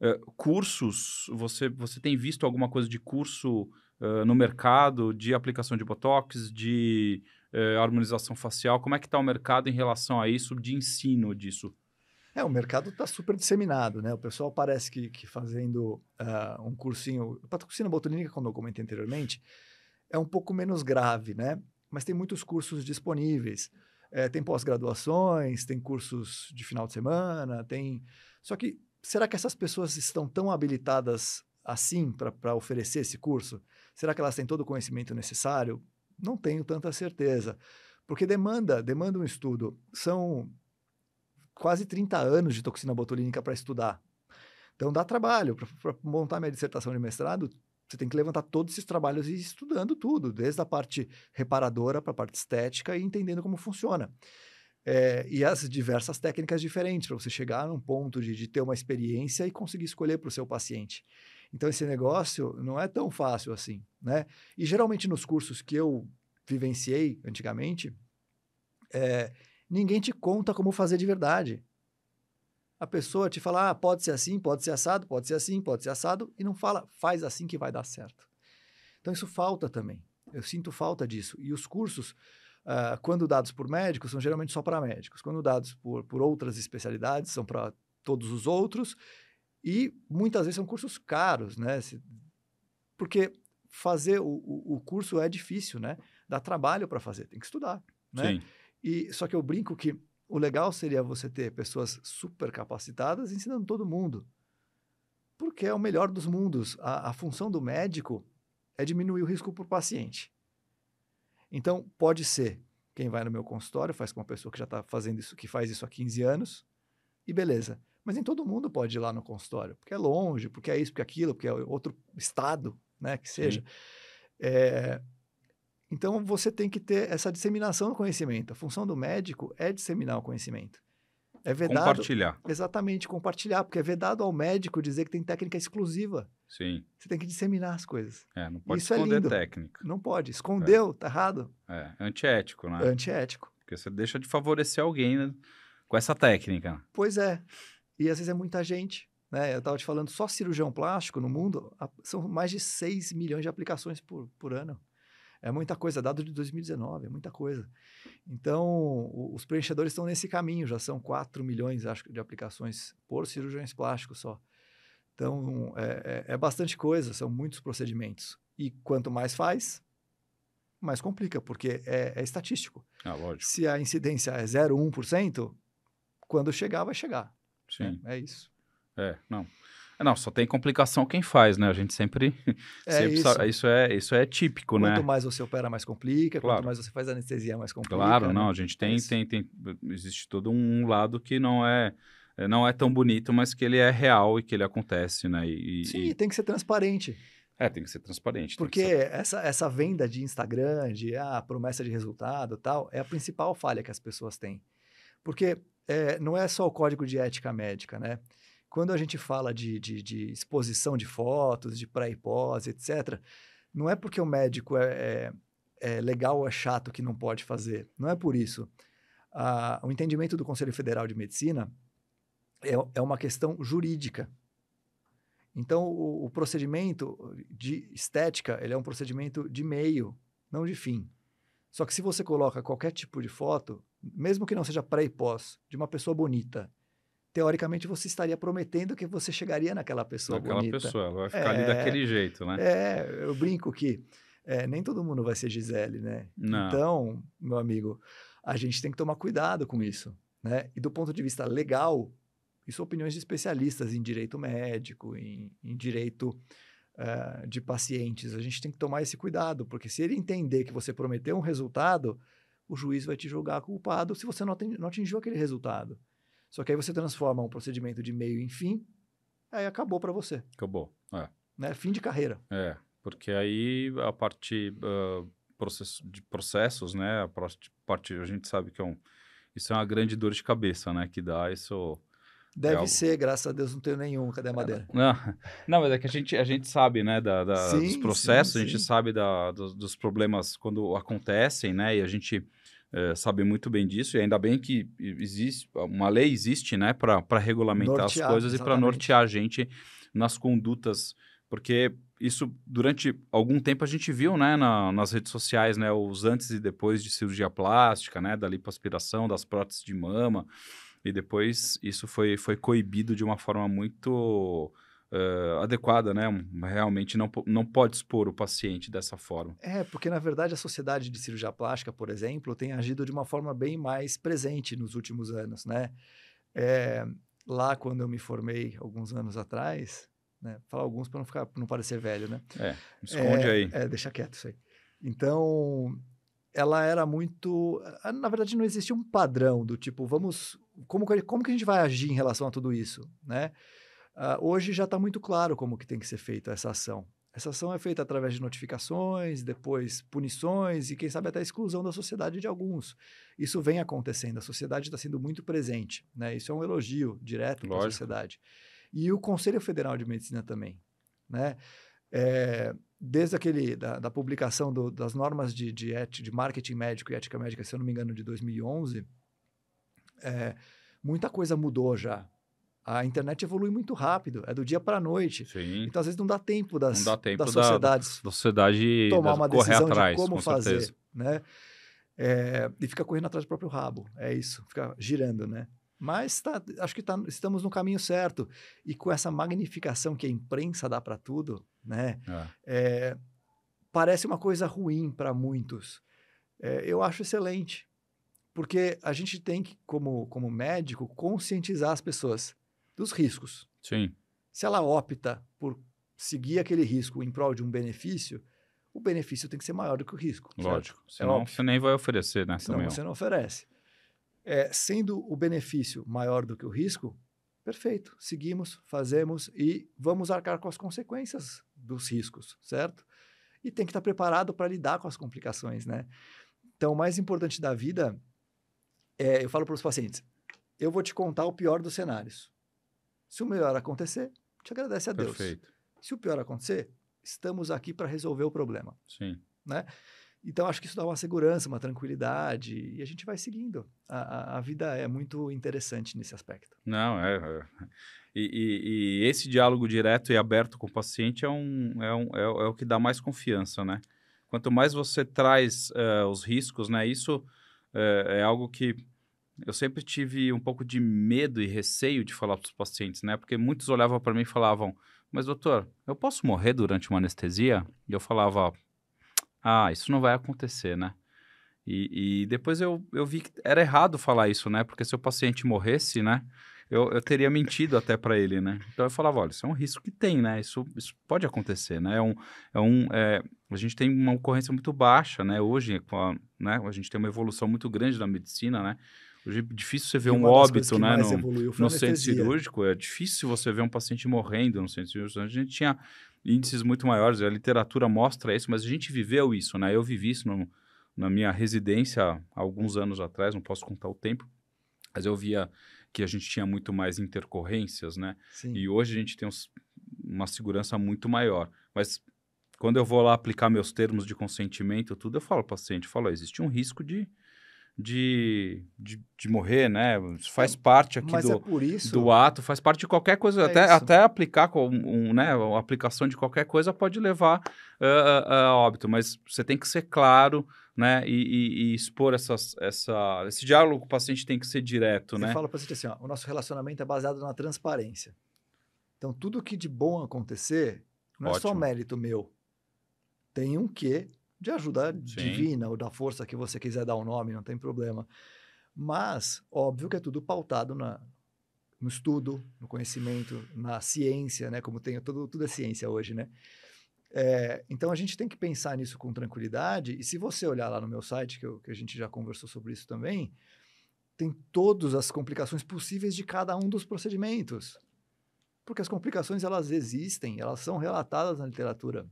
eh, cursos, você, você tem visto alguma coisa de curso uh, no mercado de aplicação de Botox, de uh, harmonização facial? Como é que está o mercado em relação a isso, de ensino disso? É, o mercado está super disseminado, né? O pessoal parece que, que fazendo uh, um cursinho... Patrocínio botulínica, como eu comentei anteriormente, é um pouco menos grave, né? Mas tem muitos cursos disponíveis. É, tem pós-graduações, tem cursos de final de semana, tem... Só que, será que essas pessoas estão tão habilitadas assim para oferecer esse curso? Será que elas têm todo o conhecimento necessário? Não tenho tanta certeza. Porque demanda, demanda um estudo. São quase 30 anos de toxina botulínica para estudar. Então dá trabalho. Para montar minha dissertação de mestrado, você tem que levantar todos esses trabalhos e ir estudando tudo, desde a parte reparadora para a parte estética e entendendo como funciona. É, e as diversas técnicas diferentes para você chegar num ponto de, de ter uma experiência e conseguir escolher para o seu paciente. Então, esse negócio não é tão fácil assim, né? E geralmente nos cursos que eu vivenciei antigamente, é, ninguém te conta como fazer de verdade. A pessoa te fala, ah, pode ser assim, pode ser assado, pode ser assim, pode ser assado, e não fala, faz assim que vai dar certo. Então, isso falta também. Eu sinto falta disso. E os cursos, uh, quando dados por médicos, são geralmente só para médicos. Quando dados por, por outras especialidades, são para todos os outros. E muitas vezes são cursos caros, né? Porque fazer o, o, o curso é difícil, né? Dá trabalho para fazer, tem que estudar, né? Sim. E, só que eu brinco que o legal seria você ter pessoas super capacitadas ensinando todo mundo. Porque é o melhor dos mundos. A, a função do médico é diminuir o risco para o paciente. Então, pode ser quem vai no meu consultório, faz com uma pessoa que já está fazendo isso, que faz isso há 15 anos, e beleza. Mas nem todo mundo pode ir lá no consultório, porque é longe, porque é isso, porque é aquilo, porque é outro estado, né, que seja. É, então, você tem que ter essa disseminação do conhecimento. A função do médico é disseminar o conhecimento. É vedado, compartilhar. Exatamente, compartilhar, porque é vedado ao médico dizer que tem técnica exclusiva. Sim. Você tem que disseminar as coisas. É, não pode Isso é esconder é técnica. Não pode. Escondeu, é. tá errado. É, antiético, né? Antiético. Porque você deixa de favorecer alguém né, com essa técnica. Pois é. E às vezes é muita gente. Né? Eu estava te falando, só cirurgião plástico no mundo são mais de 6 milhões de aplicações por, por ano. É muita coisa, dado de 2019, é muita coisa. Então, os preenchedores estão nesse caminho, já são 4 milhões, acho, de aplicações por cirurgiões plásticos só. Então, é, é, é bastante coisa, são muitos procedimentos. E quanto mais faz, mais complica, porque é, é estatístico. Ah, lógico. Se a incidência é 0,1%, quando chegar, vai chegar. Sim. É, é isso. É, não. É, não, só tem complicação quem faz, né? A gente sempre. É sempre isso. Sabe, isso. é, isso é típico, quanto né? Quanto mais você opera, mais complica. Claro. Quanto mais você faz anestesia, mais complica. Claro, né? não. A gente tem, é tem, tem. Existe todo um lado que não é. Não é tão bonito, mas que ele é real e que ele acontece, né? E, Sim, e... tem que ser transparente. É, tem que ser transparente. Porque ser... Essa, essa venda de Instagram, de ah, promessa de resultado tal, é a principal falha que as pessoas têm. Porque é, não é só o código de ética médica, né? Quando a gente fala de, de, de exposição de fotos, de pré e pós, etc., não é porque o médico é, é, é, legal ou é chato que não pode fazer. Não é por isso. Ah, o entendimento do Conselho Federal de Medicina é, é uma questão jurídica. Então, o, o, procedimento de estética ele é um procedimento de meio, não de fim. Só que se você coloca qualquer tipo de foto, mesmo que não seja pré e pós, de uma pessoa bonita, teoricamente você estaria prometendo que você chegaria naquela pessoa naquela bonita. pessoa, ela vai ficar é, ali daquele jeito, né? É, eu brinco que é, nem todo mundo vai ser Gisele, né? Não. Então, meu amigo, a gente tem que tomar cuidado com isso, né? E do ponto de vista legal, isso são opiniões de especialistas em direito médico, em, em direito uh, de pacientes. A gente tem que tomar esse cuidado, porque se ele entender que você prometeu um resultado, o juiz vai te julgar culpado se você não atingiu aquele resultado. Só que aí você transforma um procedimento de meio em fim, aí acabou para você. Acabou, é. Né? Fim de carreira. É, porque aí a parte uh, process, de processos, né, a parte, a gente sabe que é um, isso é uma grande dor de cabeça, né, que dá isso... Deve é ser, graças a Deus não tenho nenhum, cadê a madeira? Não, não mas é que a gente, a gente sabe, né, da, da sim, dos processos, sim, sim. a gente sabe da, dos, dos problemas quando acontecem, né, e a gente é, sabe muito bem disso, e ainda bem que existe, uma lei existe, né, para regulamentar nortear, as coisas exatamente. e para nortear a gente nas condutas, porque isso durante algum tempo a gente viu, né, na, nas redes sociais, né, os antes e depois de cirurgia plástica, né, da lipoaspiração, das próteses de mama, E depois isso foi, foi coibido de uma forma muito uh, adequada, né? Realmente não, não pode expor o paciente dessa forma. É, porque na verdade a Sociedade de Cirurgia Plástica, por exemplo, tem agido de uma forma bem mais presente nos últimos anos, né? É, lá quando eu me formei alguns anos atrás, né? Falar alguns para não ficar, não parecer velho, né? É, esconde é, aí. É, deixa quieto isso aí. Então, ela era muito. Ah, na verdade, não existia um padrão do tipo, vamos. Como, como que a gente vai agir em relação a tudo isso? Né? Uh, hoje já está muito claro como que tem que ser feita essa ação. Essa ação é feita através de notificações, depois punições e, quem sabe, até exclusão da sociedade de alguns. Isso vem acontecendo, a sociedade está sendo muito presente. Né? Isso é um elogio direto para a sociedade. E o Conselho Federal de Medicina também. Né? É, desde aquele, da, da publicação do, das normas de, de, et, de marketing médico e ética médica, se eu não me engano, de 2011, é, muita coisa mudou já. A internet evolui muito rápido, é do dia para a noite. Sim. Então, às vezes, não dá tempo das, não dá tempo das sociedades da, da sociedade tomar uma decisão atrás, de como fazer. Certeza. Né? É, e fica correndo atrás do próprio rabo. É isso, fica girando, né? Mas tá, acho que tá, estamos no caminho certo. E com essa magnificação que a imprensa dá para tudo, né? É. É, parece uma coisa ruim para muitos. É, eu acho excelente. Porque a gente tem que, como, como médico, conscientizar as pessoas dos riscos. Sim. Se ela opta por seguir aquele risco em prol de um benefício, o benefício tem que ser maior do que o risco. Lógico. Certo? Senão é você nem vai oferecer, né? Senão você não oferece é, sendo o benefício maior do que o risco, perfeito, seguimos, fazemos e vamos arcar com as consequências dos riscos, certo? E tem que estar preparado para lidar com as complicações, né? Então, o mais importante da vida é, eu falo para os pacientes, eu vou te contar o pior dos cenários. Se o melhor acontecer, te agradece a Deus. Perfeito. Se o pior acontecer, estamos aqui para resolver o problema. Sim. Né? Então, acho que isso dá uma segurança, uma tranquilidade, e a gente vai seguindo. A, a, a vida é muito interessante nesse aspecto. Não, é. é. E, e, e, esse diálogo direto e aberto com o paciente é, um, é, um, é, é o que dá mais confiança, né? Quanto mais você traz uh, os riscos, né? Isso uh, é algo que eu sempre tive um pouco de medo e receio de falar para os pacientes, né? Porque muitos olhavam para mim e falavam, mas doutor, eu posso morrer durante uma anestesia? E eu falava, ah, isso não vai acontecer, né? E, e, depois eu, eu vi que era errado falar isso, né? Porque se o paciente morresse, né? Eu, eu teria mentido até para ele, né? Então eu falava, olha, isso é um risco que tem, né? Isso, isso pode acontecer, né? É um, é um, é, a gente tem uma ocorrência muito baixa, né? Hoje, a, né? a gente tem uma evolução muito grande da medicina, né? Hoje é difícil você ver um óbito né, no, no centro cirúrgico, é difícil você ver um paciente morrendo no centro cirúrgico. A gente tinha índices muito maiores, a literatura mostra isso, mas a gente viveu isso, né? Eu vivi isso no, na minha residência há alguns anos atrás, não posso contar o tempo, mas eu via que a gente tinha muito mais intercorrências, né? Sim. E hoje a gente tem uns, uma segurança muito maior. Mas quando eu vou lá aplicar meus termos de consentimento, tudo, eu falo ao paciente, falo, existe um risco de de, de, de, morrer, né? Isso faz parte aqui do, é isso... do ato, faz parte de qualquer coisa, é até, até aplicar com um, né? A aplicação de qualquer coisa pode levar uh, a óbito, mas você tem que ser claro, né? E, e, e, expor essas, essa, esse diálogo com o paciente tem que ser direto, você né? fala para o paciente assim, ó, o nosso relacionamento é baseado na transparência. Então, tudo que de bom acontecer não Ótimo. é só mérito meu. Tem um quê de ajuda Sim. divina ou da força que você quiser dar o um nome, não tem problema. Mas, óbvio que é tudo pautado na, no estudo, no conhecimento, na ciência, né? Como tem tudo, tudo é ciência hoje, né? É, então a gente tem que pensar nisso com tranquilidade. E se você olhar lá no meu site, que, eu, que a gente já conversou sobre isso também, tem todas as complicações possíveis de cada um dos procedimentos. Porque as complicações elas existem, elas são relatadas na literatura.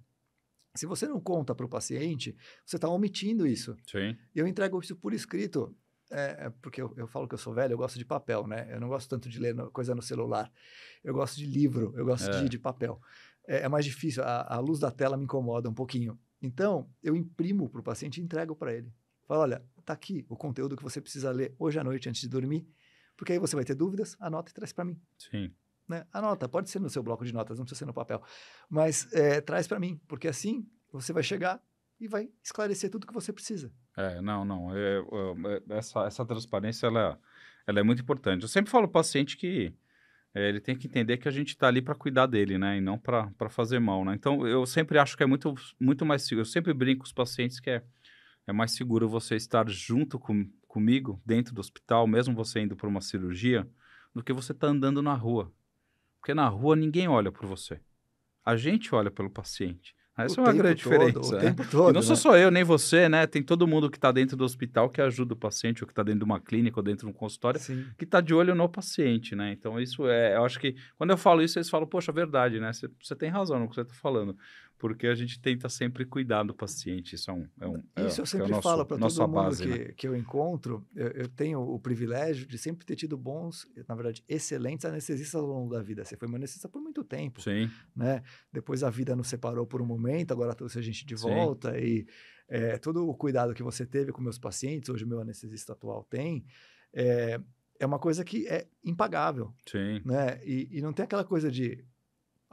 Se você não conta para o paciente, você está omitindo isso. Sim. E eu entrego isso por escrito. É, é porque eu, eu, falo que eu sou velho, eu gosto de papel, né? Eu não gosto tanto de ler no, coisa no celular. Eu gosto de livro, eu gosto é. de, de, papel. É, é, mais difícil, a, a, luz da tela me incomoda um pouquinho. Então, eu imprimo para o paciente e entrego para ele. Falo, olha, tá aqui o conteúdo que você precisa ler hoje à noite antes de dormir, porque aí você vai ter dúvidas, anota e traz para mim. Sim. Né? Anota, pode ser no seu bloco de notas, não precisa ser no papel. Mas é, traz para mim, porque assim você vai chegar e vai esclarecer tudo que você precisa. É, não, não. É, é, essa, essa transparência, ela, ela é muito importante. Eu sempre falo ao paciente que é, ele tem que entender que a gente está ali para cuidar dele, né? E não para fazer mal, né? Então, eu sempre acho que é muito, muito mais seguro. Eu sempre brinco com os pacientes que é, é mais seguro você estar junto com, comigo, dentro do hospital, mesmo você indo para uma cirurgia, do que você estar tá andando na rua. Porque na rua ninguém olha por você. A gente olha pelo paciente. Essa é uma grande todo, diferença. O né? tempo todo. E não né? sou só eu, nem você, né? Tem todo mundo que está dentro do hospital que ajuda o paciente, ou que está dentro de uma clínica, ou dentro de um consultório, Sim. que está de olho no paciente, né? Então, isso é. Eu acho que quando eu falo isso, eles falam, poxa, verdade, né? Você tem razão no que você está falando porque a gente tenta sempre cuidar do paciente. Isso é um. É um é, Isso eu sempre é nosso, falo para todo mundo base, que, né? que eu encontro. Eu, eu, tenho o privilégio de sempre ter tido bons, na verdade, excelentes anestesistas ao longo da vida. Você foi uma anestesista por muito tempo. Sim. Né? Depois a vida nos separou por um momento, agora trouxe a gente de volta. Sim. E é, todo o cuidado que você teve com meus pacientes, hoje o meu anestesista atual tem. É, é uma coisa que é impagável. Sim. Né? E, e não tem aquela coisa de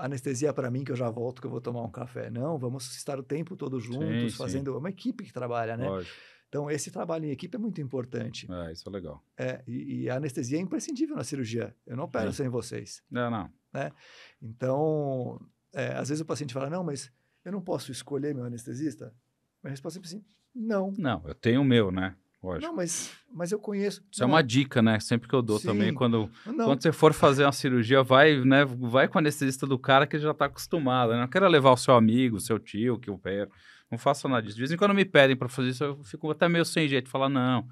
anestesia para mim que eu já volto que eu vou tomar um café. Não, vamos estar o tempo todo juntos, sim, fazendo sim. uma equipe que trabalha, né? Lógico. Então, esse trabalho em equipe é muito importante. É, isso é legal. É, e, e a anestesia é imprescindível na cirurgia. Eu não opero sem vocês. Não, não. Né? Então, é, às vezes o paciente fala, não, mas eu não posso escolher meu anestesista? Minha resposta é assim, não. Não, eu tenho o meu, né? Lógico. Não, mas, mas eu conheço. Isso é uma dica, né? Sempre que eu dou Sim. também. Quando, quando você for fazer uma cirurgia, vai, né, vai com o anestesista do cara que já está acostumado. Né? Não quero levar o seu amigo, o seu tio, que eu pego. Não faça nada disso. De vez em quando me pedem para fazer isso, eu fico até meio sem jeito. Falar, não,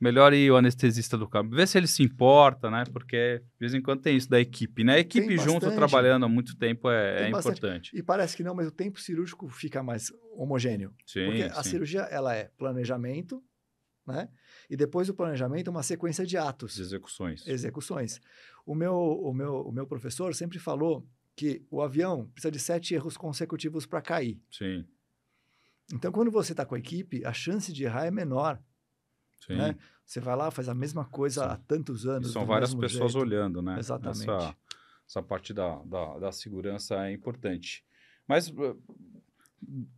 melhor ir o anestesista do cara. Ver se ele se importa, né? Porque de vez em quando tem isso da equipe, né? A equipe junto, trabalhando há muito tempo, é, é importante. E parece que não, mas o tempo cirúrgico fica mais homogêneo. Sim, porque sim. a cirurgia, ela é planejamento, né? E depois do planejamento, uma sequência de atos. De execuções. Execuções. O meu, o, meu, o meu professor sempre falou que o avião precisa de sete erros consecutivos para cair. Sim. Então, quando você está com a equipe, a chance de errar é menor. Sim. Né? Você vai lá, faz a mesma coisa Sim. há tantos anos. E são várias pessoas jeito. olhando, né? Exatamente. Essa, essa parte da, da, da segurança é importante. Mas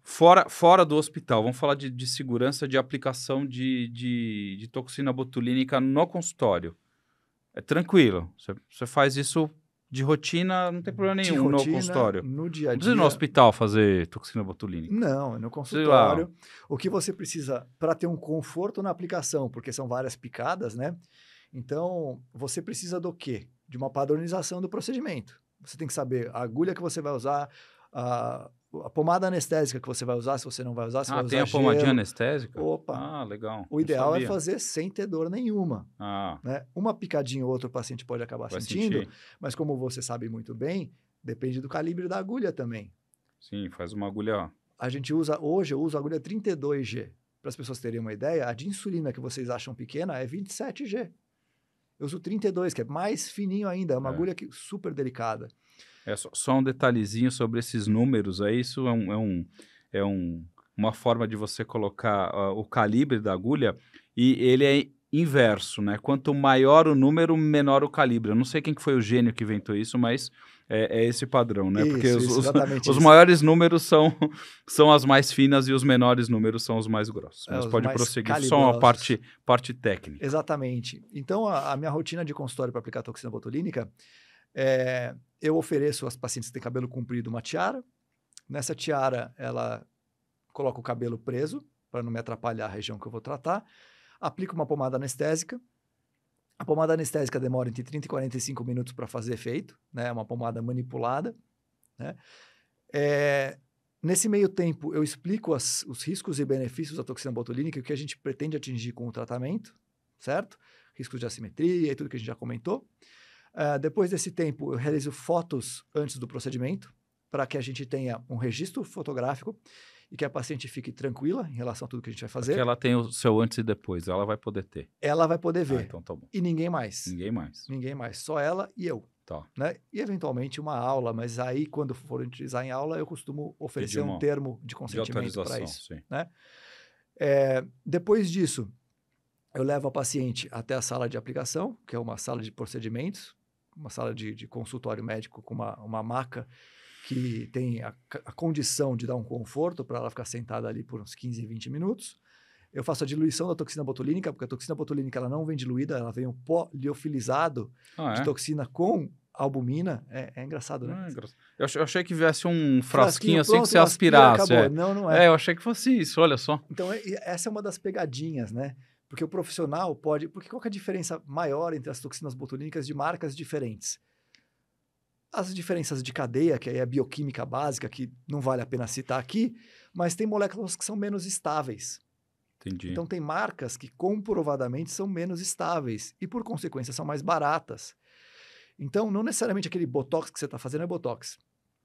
Fora, fora do hospital, vamos falar de, de segurança de aplicação de, de, de, toxina botulínica no consultório. É tranquilo. Você faz isso de rotina, não tem problema nenhum rotina, no consultório. No dia a dia. Não precisa ir no hospital fazer toxina botulínica. Não, é no consultório. O que você precisa para ter um conforto na aplicação, porque são várias picadas, né? Então, você precisa do quê? De uma padronização do procedimento. Você tem que saber a agulha que você vai usar, a, a pomada anestésica que você vai usar, se você não vai usar, se ah, vai tem a pomadinha anestésica? Opa. Ah, legal. O ideal é fazer sem ter dor nenhuma. Ah. Né? Uma picadinha ou outra o paciente pode acabar vai sentindo, sentir. mas como você sabe muito bem, depende do calibre da agulha também. Sim, faz uma agulha... A gente usa, hoje eu uso a agulha 32G. Para as pessoas terem uma ideia, a de insulina que vocês acham pequena é 27G. Eu uso 32, que é mais fininho ainda, é uma é. agulha que, super delicada. É só, só, um detalhezinho sobre esses números aí, isso é, um, é, um, é um, uma forma de você colocar uh, o calibre da agulha e ele é inverso, né? Quanto maior o número, menor o calibre. Eu não sei quem que foi o gênio que inventou isso, mas é, é esse padrão, né? Isso, Porque isso, os, os, os, maiores números são, são as mais finas e os menores números são os mais grossos. É, mas pode prosseguir, só uma parte, parte técnica. Exatamente. Então, a, a minha rotina de consultório para aplicar toxina botulínica é, eu ofereço às pacientes que têm cabelo comprido uma tiara. Nessa tiara, ela coloca o cabelo preso, para não me atrapalhar a região que eu vou tratar. Aplico uma pomada anestésica. A pomada anestésica demora entre 30 e 45 minutos para fazer efeito, né? É uma pomada manipulada, né? É, nesse meio tempo, eu explico as, os riscos e benefícios da toxina botulínica e o que a gente pretende atingir com o tratamento, certo? Riscos de assimetria e tudo que a gente já comentou. Uh, depois desse tempo, eu realizo fotos antes do procedimento, para que a gente tenha um registro fotográfico e que a paciente fique tranquila em relação a tudo que a gente vai fazer. Porque ela tem o seu antes e depois, ela vai poder ter. Ela vai poder ver. Ah, então tá bom. E ninguém mais. Ninguém mais. Ninguém mais, só ela e eu. Tá. Né? E eventualmente uma aula, mas aí quando for utilizar em aula, eu costumo oferecer um termo de consentimento para isso. Sim. Né? É, depois disso, eu levo a paciente até a sala de aplicação, que é uma sala de procedimentos, uma sala de, de consultório médico com uma, uma maca que tem a, a condição de dar um conforto para ela ficar sentada ali por uns 15, 20 minutos. eu faço a diluição da toxina botulínica, porque a toxina botulínica ela não vem diluída, ela vem um pó liofilizado Ah, de é? toxina com albumina. É, é engraçado, né? Ah, engraçado. eu, eu achei que viesse um frasquinho, assim pronto, que você aspira, aspirasse. acabou. É. Não, não é. É, eu achei que fosse isso, olha só. Então, é- essa é uma das pegadinhas, né? Porque o profissional pode. Porque qual é a diferença maior entre as toxinas botulínicas de marcas diferentes? As diferenças de cadeia, que aí é a bioquímica básica, que não vale a pena citar aqui, mas tem moléculas que são menos estáveis. Entendi. Então, tem marcas que comprovadamente são menos estáveis e, por consequência, são mais baratas. Então, não necessariamente aquele botox que você está fazendo é botox.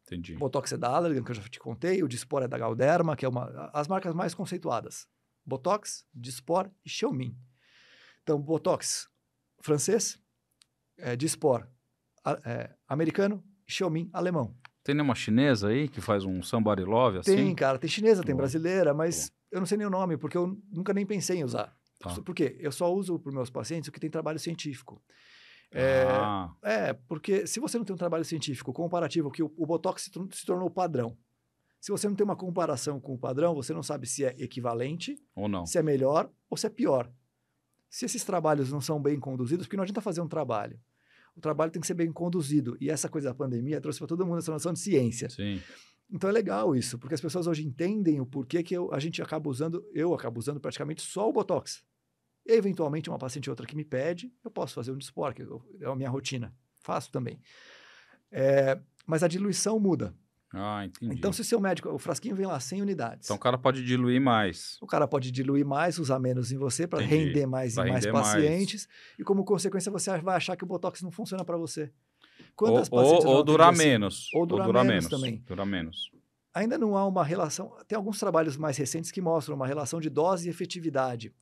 Entendi. O Botox é da Allergan, que eu já te contei, o Dispor é da Galderma, que é uma as marcas mais conceituadas. Botox, Dispor e Xiaomin. Então, Botox francês, é, Dispor é, americano, Xiaomin alemão. Tem nenhuma chinesa aí que faz um somebody love assim? Tem, cara, tem chinesa, tem Boa. brasileira, mas eu não sei nem o nome, porque eu nunca nem pensei em usar. Tá. Por quê? Eu só uso para meus pacientes o que tem trabalho científico. É, Ah, É, porque se você não tem um trabalho científico comparativo, que o, o Botox se, se tornou padrão. Se você não tem uma comparação com o padrão, você não sabe se é equivalente, ou não. se é melhor ou se é pior. Se esses trabalhos não são bem conduzidos, porque não adianta fazer um trabalho. O trabalho tem que ser bem conduzido. E essa coisa da pandemia trouxe para todo mundo essa noção de ciência. Sim. Então é legal isso, porque as pessoas hoje entendem o porquê que eu- a gente acaba usando, eu acabo usando praticamente só o Botox. Eventualmente, uma paciente ou outra que me pede, eu posso fazer um dispor, que eu- é a minha rotina. Faço também. É, mas a diluição muda. Ah, entendi. Então, se o seu médico, o frasquinho vem lá 100 unidades. Então o cara pode diluir mais. o cara pode diluir mais, usar menos em você para render mais em mais render mais. pacientes. E como consequência, você vai achar que o Botox não funciona para você. Ou, Quantas ou, pacientes ou não durar assim? menos. Ou durar menos também. Durar menos. ainda não há uma relação. Tem alguns trabalhos mais recentes que mostram uma relação de dose e efetividade.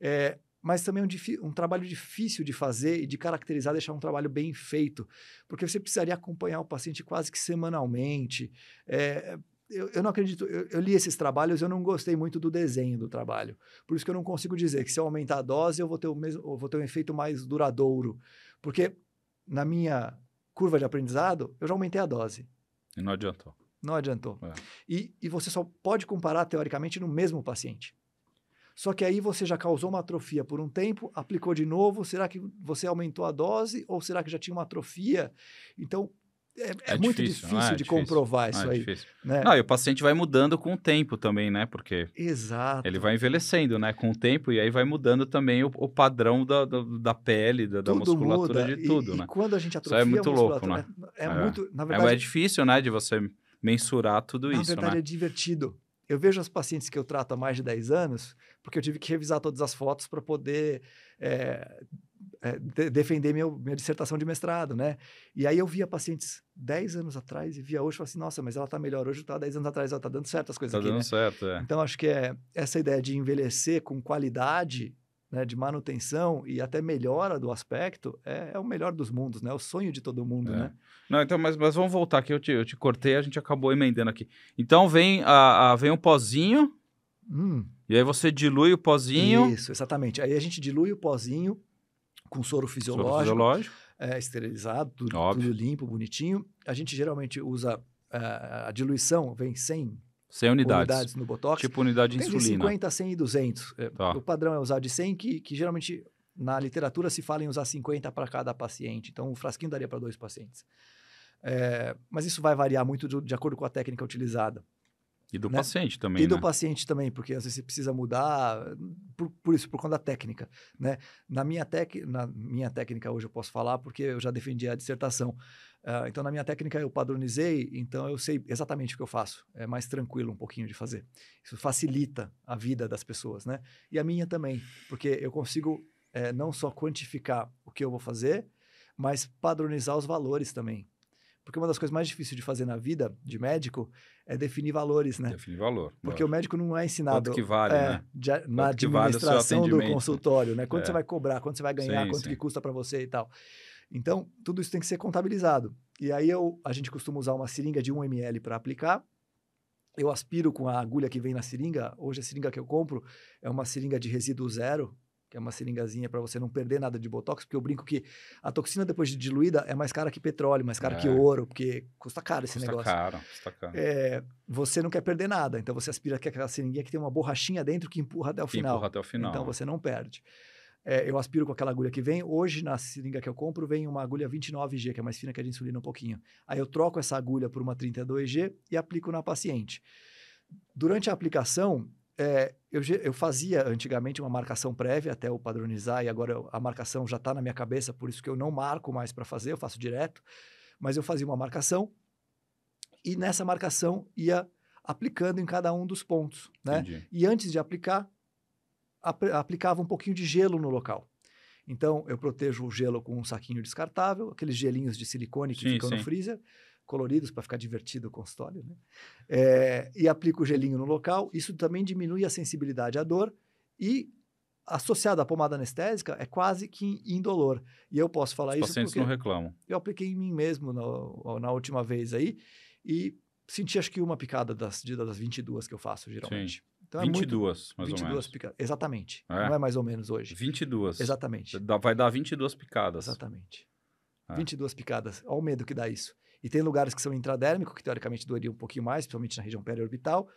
É, mas também um, um trabalho difícil de fazer e de caracterizar, deixar um trabalho bem feito, porque você precisaria acompanhar o paciente quase que semanalmente. É, eu, eu não acredito, eu, eu li esses trabalhos, eu não gostei muito do desenho do trabalho. Por isso que eu não consigo dizer que se eu aumentar a dose, eu vou ter, o mesmo, eu vou ter um efeito mais duradouro. Porque na minha curva de aprendizado, eu já aumentei a dose. E não adiantou. Não adiantou. É. E, e você só pode comparar, teoricamente, no mesmo paciente. Só que aí você já causou uma atrofia por um tempo, aplicou de novo, será que você aumentou a dose ou será que já tinha uma atrofia? Então, é, é É muito difícil, difícil, não é? de Difícil. comprovar Ah, isso é aí. difícil. Né? Não, e o paciente vai mudando com o tempo também, né? Porque Exato. ele vai envelhecendo, né? Com o tempo, e aí vai mudando também o, o padrão da, da, da pele, da, da musculatura muda. de E- tudo, e, né? quando a gente Isso atrofia é muito louco, musculatura, É, É. muito, na É, verdade, é difícil, né? De você mensurar tudo Na isso, verdade, né? é divertido. Eu vejo as pacientes que eu trato há mais de 10 anos, porque eu tive que revisar todas as fotos para poder é, é, de- defender meu, minha dissertação de mestrado, né? E aí eu via pacientes 10 anos atrás e via hoje e falava assim, nossa, mas ela tá melhor hoje, tá 10 anos atrás, ela tá dando certo as coisas Tá aqui, dando né? certo, é. Então, acho que é essa ideia de envelhecer com qualidade, né, de manutenção e até melhora do aspecto, é, é o melhor dos mundos, né? É o sonho de todo mundo, É. né? Não, então, mas, mas vamos voltar aqui, eu te, eu te cortei, a gente acabou emendando aqui. Então vem, a, a- vem um pozinho, Hum. e aí você dilui o pozinho, Isso, exatamente. Aí a gente dilui o pozinho com soro soro fisiológico, fisiológico. é, esterilizado, tudo, tudo limpo, bonitinho. A gente geralmente usa eh, a diluição, vem 100 100 unidades. unidades no Botox. Tipo unidade de Tem de insulina. 50, 100 e 200. É, Tá. O padrão é usar de 100, que, que geralmente na literatura se fala em usar 50 para cada paciente. Então, o frasquinho daria para dois pacientes. É, mas isso vai variar muito de, de acordo com a técnica utilizada. E do né? paciente também, E do né? paciente também, porque às vezes você precisa mudar, por, por isso, por conta da técnica, né? Na minha, tec, na minha técnica hoje eu posso falar, porque eu já defendi a dissertação. Ah, então, na minha técnica eu padronizei, então eu sei exatamente o que eu faço. É mais tranquilo um pouquinho de fazer. Isso facilita a vida das pessoas, né? E a minha também, porque eu consigo eh, não só quantificar o que eu vou fazer, mas padronizar os valores também. Porque uma das coisas mais difíceis de fazer na vida de médico é definir valores, né? Define valor. Porque o médico não é ensinado Quanto que vale, é, né? de- na Quanto que vale administração do consultório, né? Quanto É. você vai cobrar, quanto você vai ganhar, Sim, quanto sim. que custa para você e tal. Então, tudo isso tem que ser contabilizado. E aí eu, a gente costuma usar uma seringa de 1 ml para aplicar. Eu aspiro com a agulha que vem na seringa. Hoje a seringa que eu compro é uma seringa de resíduo zero, que é uma seringazinha para você não perder nada de botox, porque eu brinco que a toxina depois de diluída é mais cara que petróleo, mais cara é. que ouro, porque custa caro esse custa negócio. Caro, custa caro. É, você não quer perder nada, então você aspira aquela seringuinha que tem uma borrachinha dentro que empurra até o que final. Empurra até o final. Então você não perde. É, eu aspiro com aquela agulha que vem. Hoje, na seringa que eu compro, vem uma agulha 29G, que é mais fina que a de insulina um pouquinho. Aí eu troco essa agulha por uma 32G e aplico na paciente. Durante a aplicação, é, eu, eu, fazia antigamente uma marcação prévia até eu padronizar, e agora eu, a marcação já está na minha cabeça, por isso que eu não marco mais para fazer, eu faço direto. Mas eu fazia uma marcação e nessa marcação ia aplicando em cada um dos pontos. Né? Entendi. E antes de aplicar, ap aplicava um pouquinho de gelo no local. Então, eu protejo o gelo com um saquinho descartável, aqueles gelinhos de silicone que sim, ficam sim. no freezer coloridos para ficar divertido o consultório, né? É, e aplico o gelinho no local. Isso também diminui a sensibilidade à dor e associado à pomada anestésica é quase que indolor. E eu posso falar Os isso pacientes não reclamam. Eu apliquei em mim mesmo no, na última vez aí e senti acho que uma picada das, das 22 que eu faço geralmente. Sim. Então 22, é muito, mais 22 ou menos. picadas. Exatamente. É? Não é mais ou menos hoje. 22. Exatamente. Vai dar 22 picadas. Exatamente. É. 22 picadas. Olha o medo que dá isso. E tem lugares que são intradérmicos, que teoricamente doeria um pouquinho mais, principalmente na região periorbital.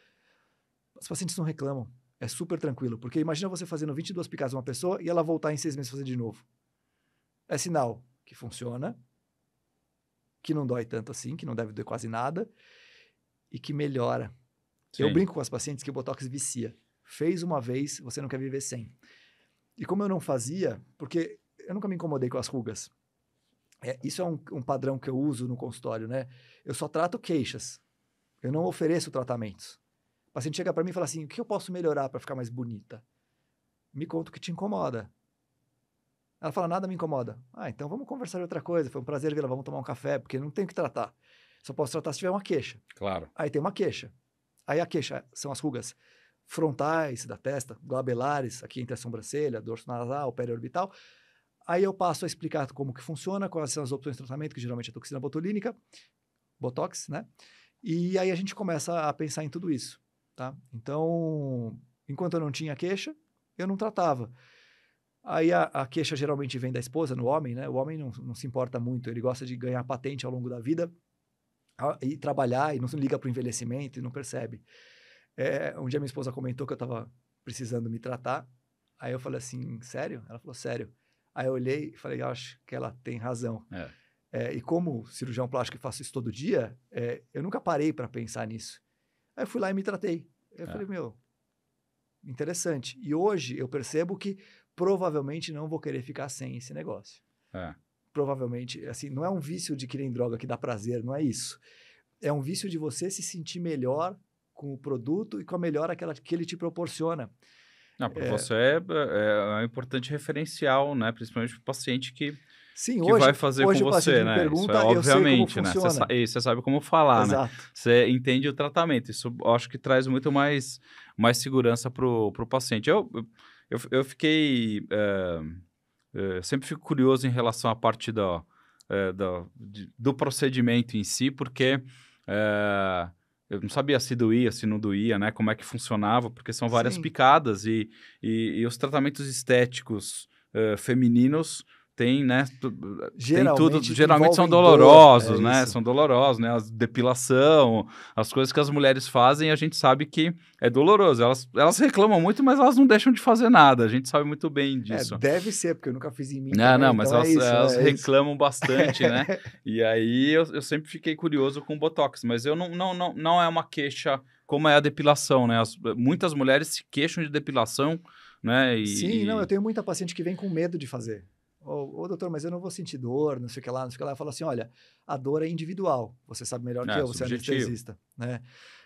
Os pacientes não reclamam. É super tranquilo. Porque imagina você fazendo 22 picadas uma pessoa e ela voltar em seis meses fazer de novo. É sinal que funciona, que não dói tanto assim, que não deve doer quase nada e que melhora. Sim. Eu brinco com as pacientes que o Botox vicia. Fez uma vez, você não quer viver sem. E como eu não fazia, porque eu nunca me incomodei com as rugas. É, isso é um, um, padrão que eu uso no consultório, né? Eu só trato queixas. Eu não ofereço tratamentos. O paciente chega para mim e fala assim: o que eu posso melhorar para ficar mais bonita? Me conta o que te incomoda. Ela fala: nada me incomoda. Ah, então vamos conversar de outra coisa. Foi um prazer vê-la, vamos tomar um café, porque não tem o que tratar. Só posso tratar se tiver uma queixa. Claro. Aí tem uma queixa. Aí a queixa são as rugas frontais da testa, glabelares, aqui entre a sobrancelha, dorso nasal, periorbital. Aí eu passo a explicar como que funciona, quais são as opções de tratamento, que geralmente é toxina botulínica, botox, né? E aí a gente começa a pensar em tudo isso, tá? Então, enquanto eu não tinha queixa, eu não tratava. Aí a, a, queixa geralmente vem da esposa, no homem, né? O homem não, não se importa muito, ele gosta de ganhar patente ao longo da vida a, e trabalhar e não se liga para o envelhecimento e não percebe. É, um dia minha esposa comentou que eu estava precisando me tratar. Aí eu falei assim, sério? Ela falou, sério. Aí eu olhei e falei, acho que ela tem razão. É. É, e como cirurgião plástico e faço isso todo dia, é, eu nunca parei para pensar nisso. Aí eu fui lá e me tratei. Eu é. falei, meu, interessante. E hoje eu percebo que provavelmente não vou querer ficar sem esse negócio. É. Provavelmente, assim, não é um vício de querer droga que dá prazer, não é isso. É um vício de você se sentir melhor com o produto e com a melhora que, ela, que ele te proporciona. Não, para é... você é, é, é, um importante referencial, né? Principalmente para o paciente que, Sim, que hoje, vai fazer hoje com você, né? Pergunta, Isso é, obviamente, né? Você, e você sabe como falar, né? Exato. né? Você entende o tratamento. Isso acho que traz muito mais, mais segurança para o paciente. Eu, eu, eu fiquei... É, é, sempre fico curioso em relação à parte do, é, do, de, do procedimento em si, porque... É, eu não sabia se doía, se não doía, né? Como é que funcionava, porque são várias Sim. picadas e, e, e, os tratamentos estéticos femininos tem, né? Geralmente, tem tudo, geralmente são dolorosos, dor, é né? Isso. São dolorosos, né? A depilação, as coisas que as mulheres fazem, a gente sabe que é doloroso. Elas, elas reclamam muito, mas elas não deixam de fazer nada. A gente sabe muito bem é, disso. É, deve ser, porque eu nunca fiz em mim. Não, também, não, mas então elas, é isso, elas é reclamam bastante, né? e aí eu, eu sempre fiquei curioso com o Botox, mas eu não, não, não, não é uma queixa como é a depilação, né? As, muitas mulheres se queixam de depilação, né? E, Sim, não, eu tenho muita paciente que vem com medo de fazer. Ô, doutor, mas eu não vou sentir dor, não sei o que lá, não sei o que lá. Fala assim, olha, a dor é individual. Você sabe melhor é, que eu, você é anestesista, né?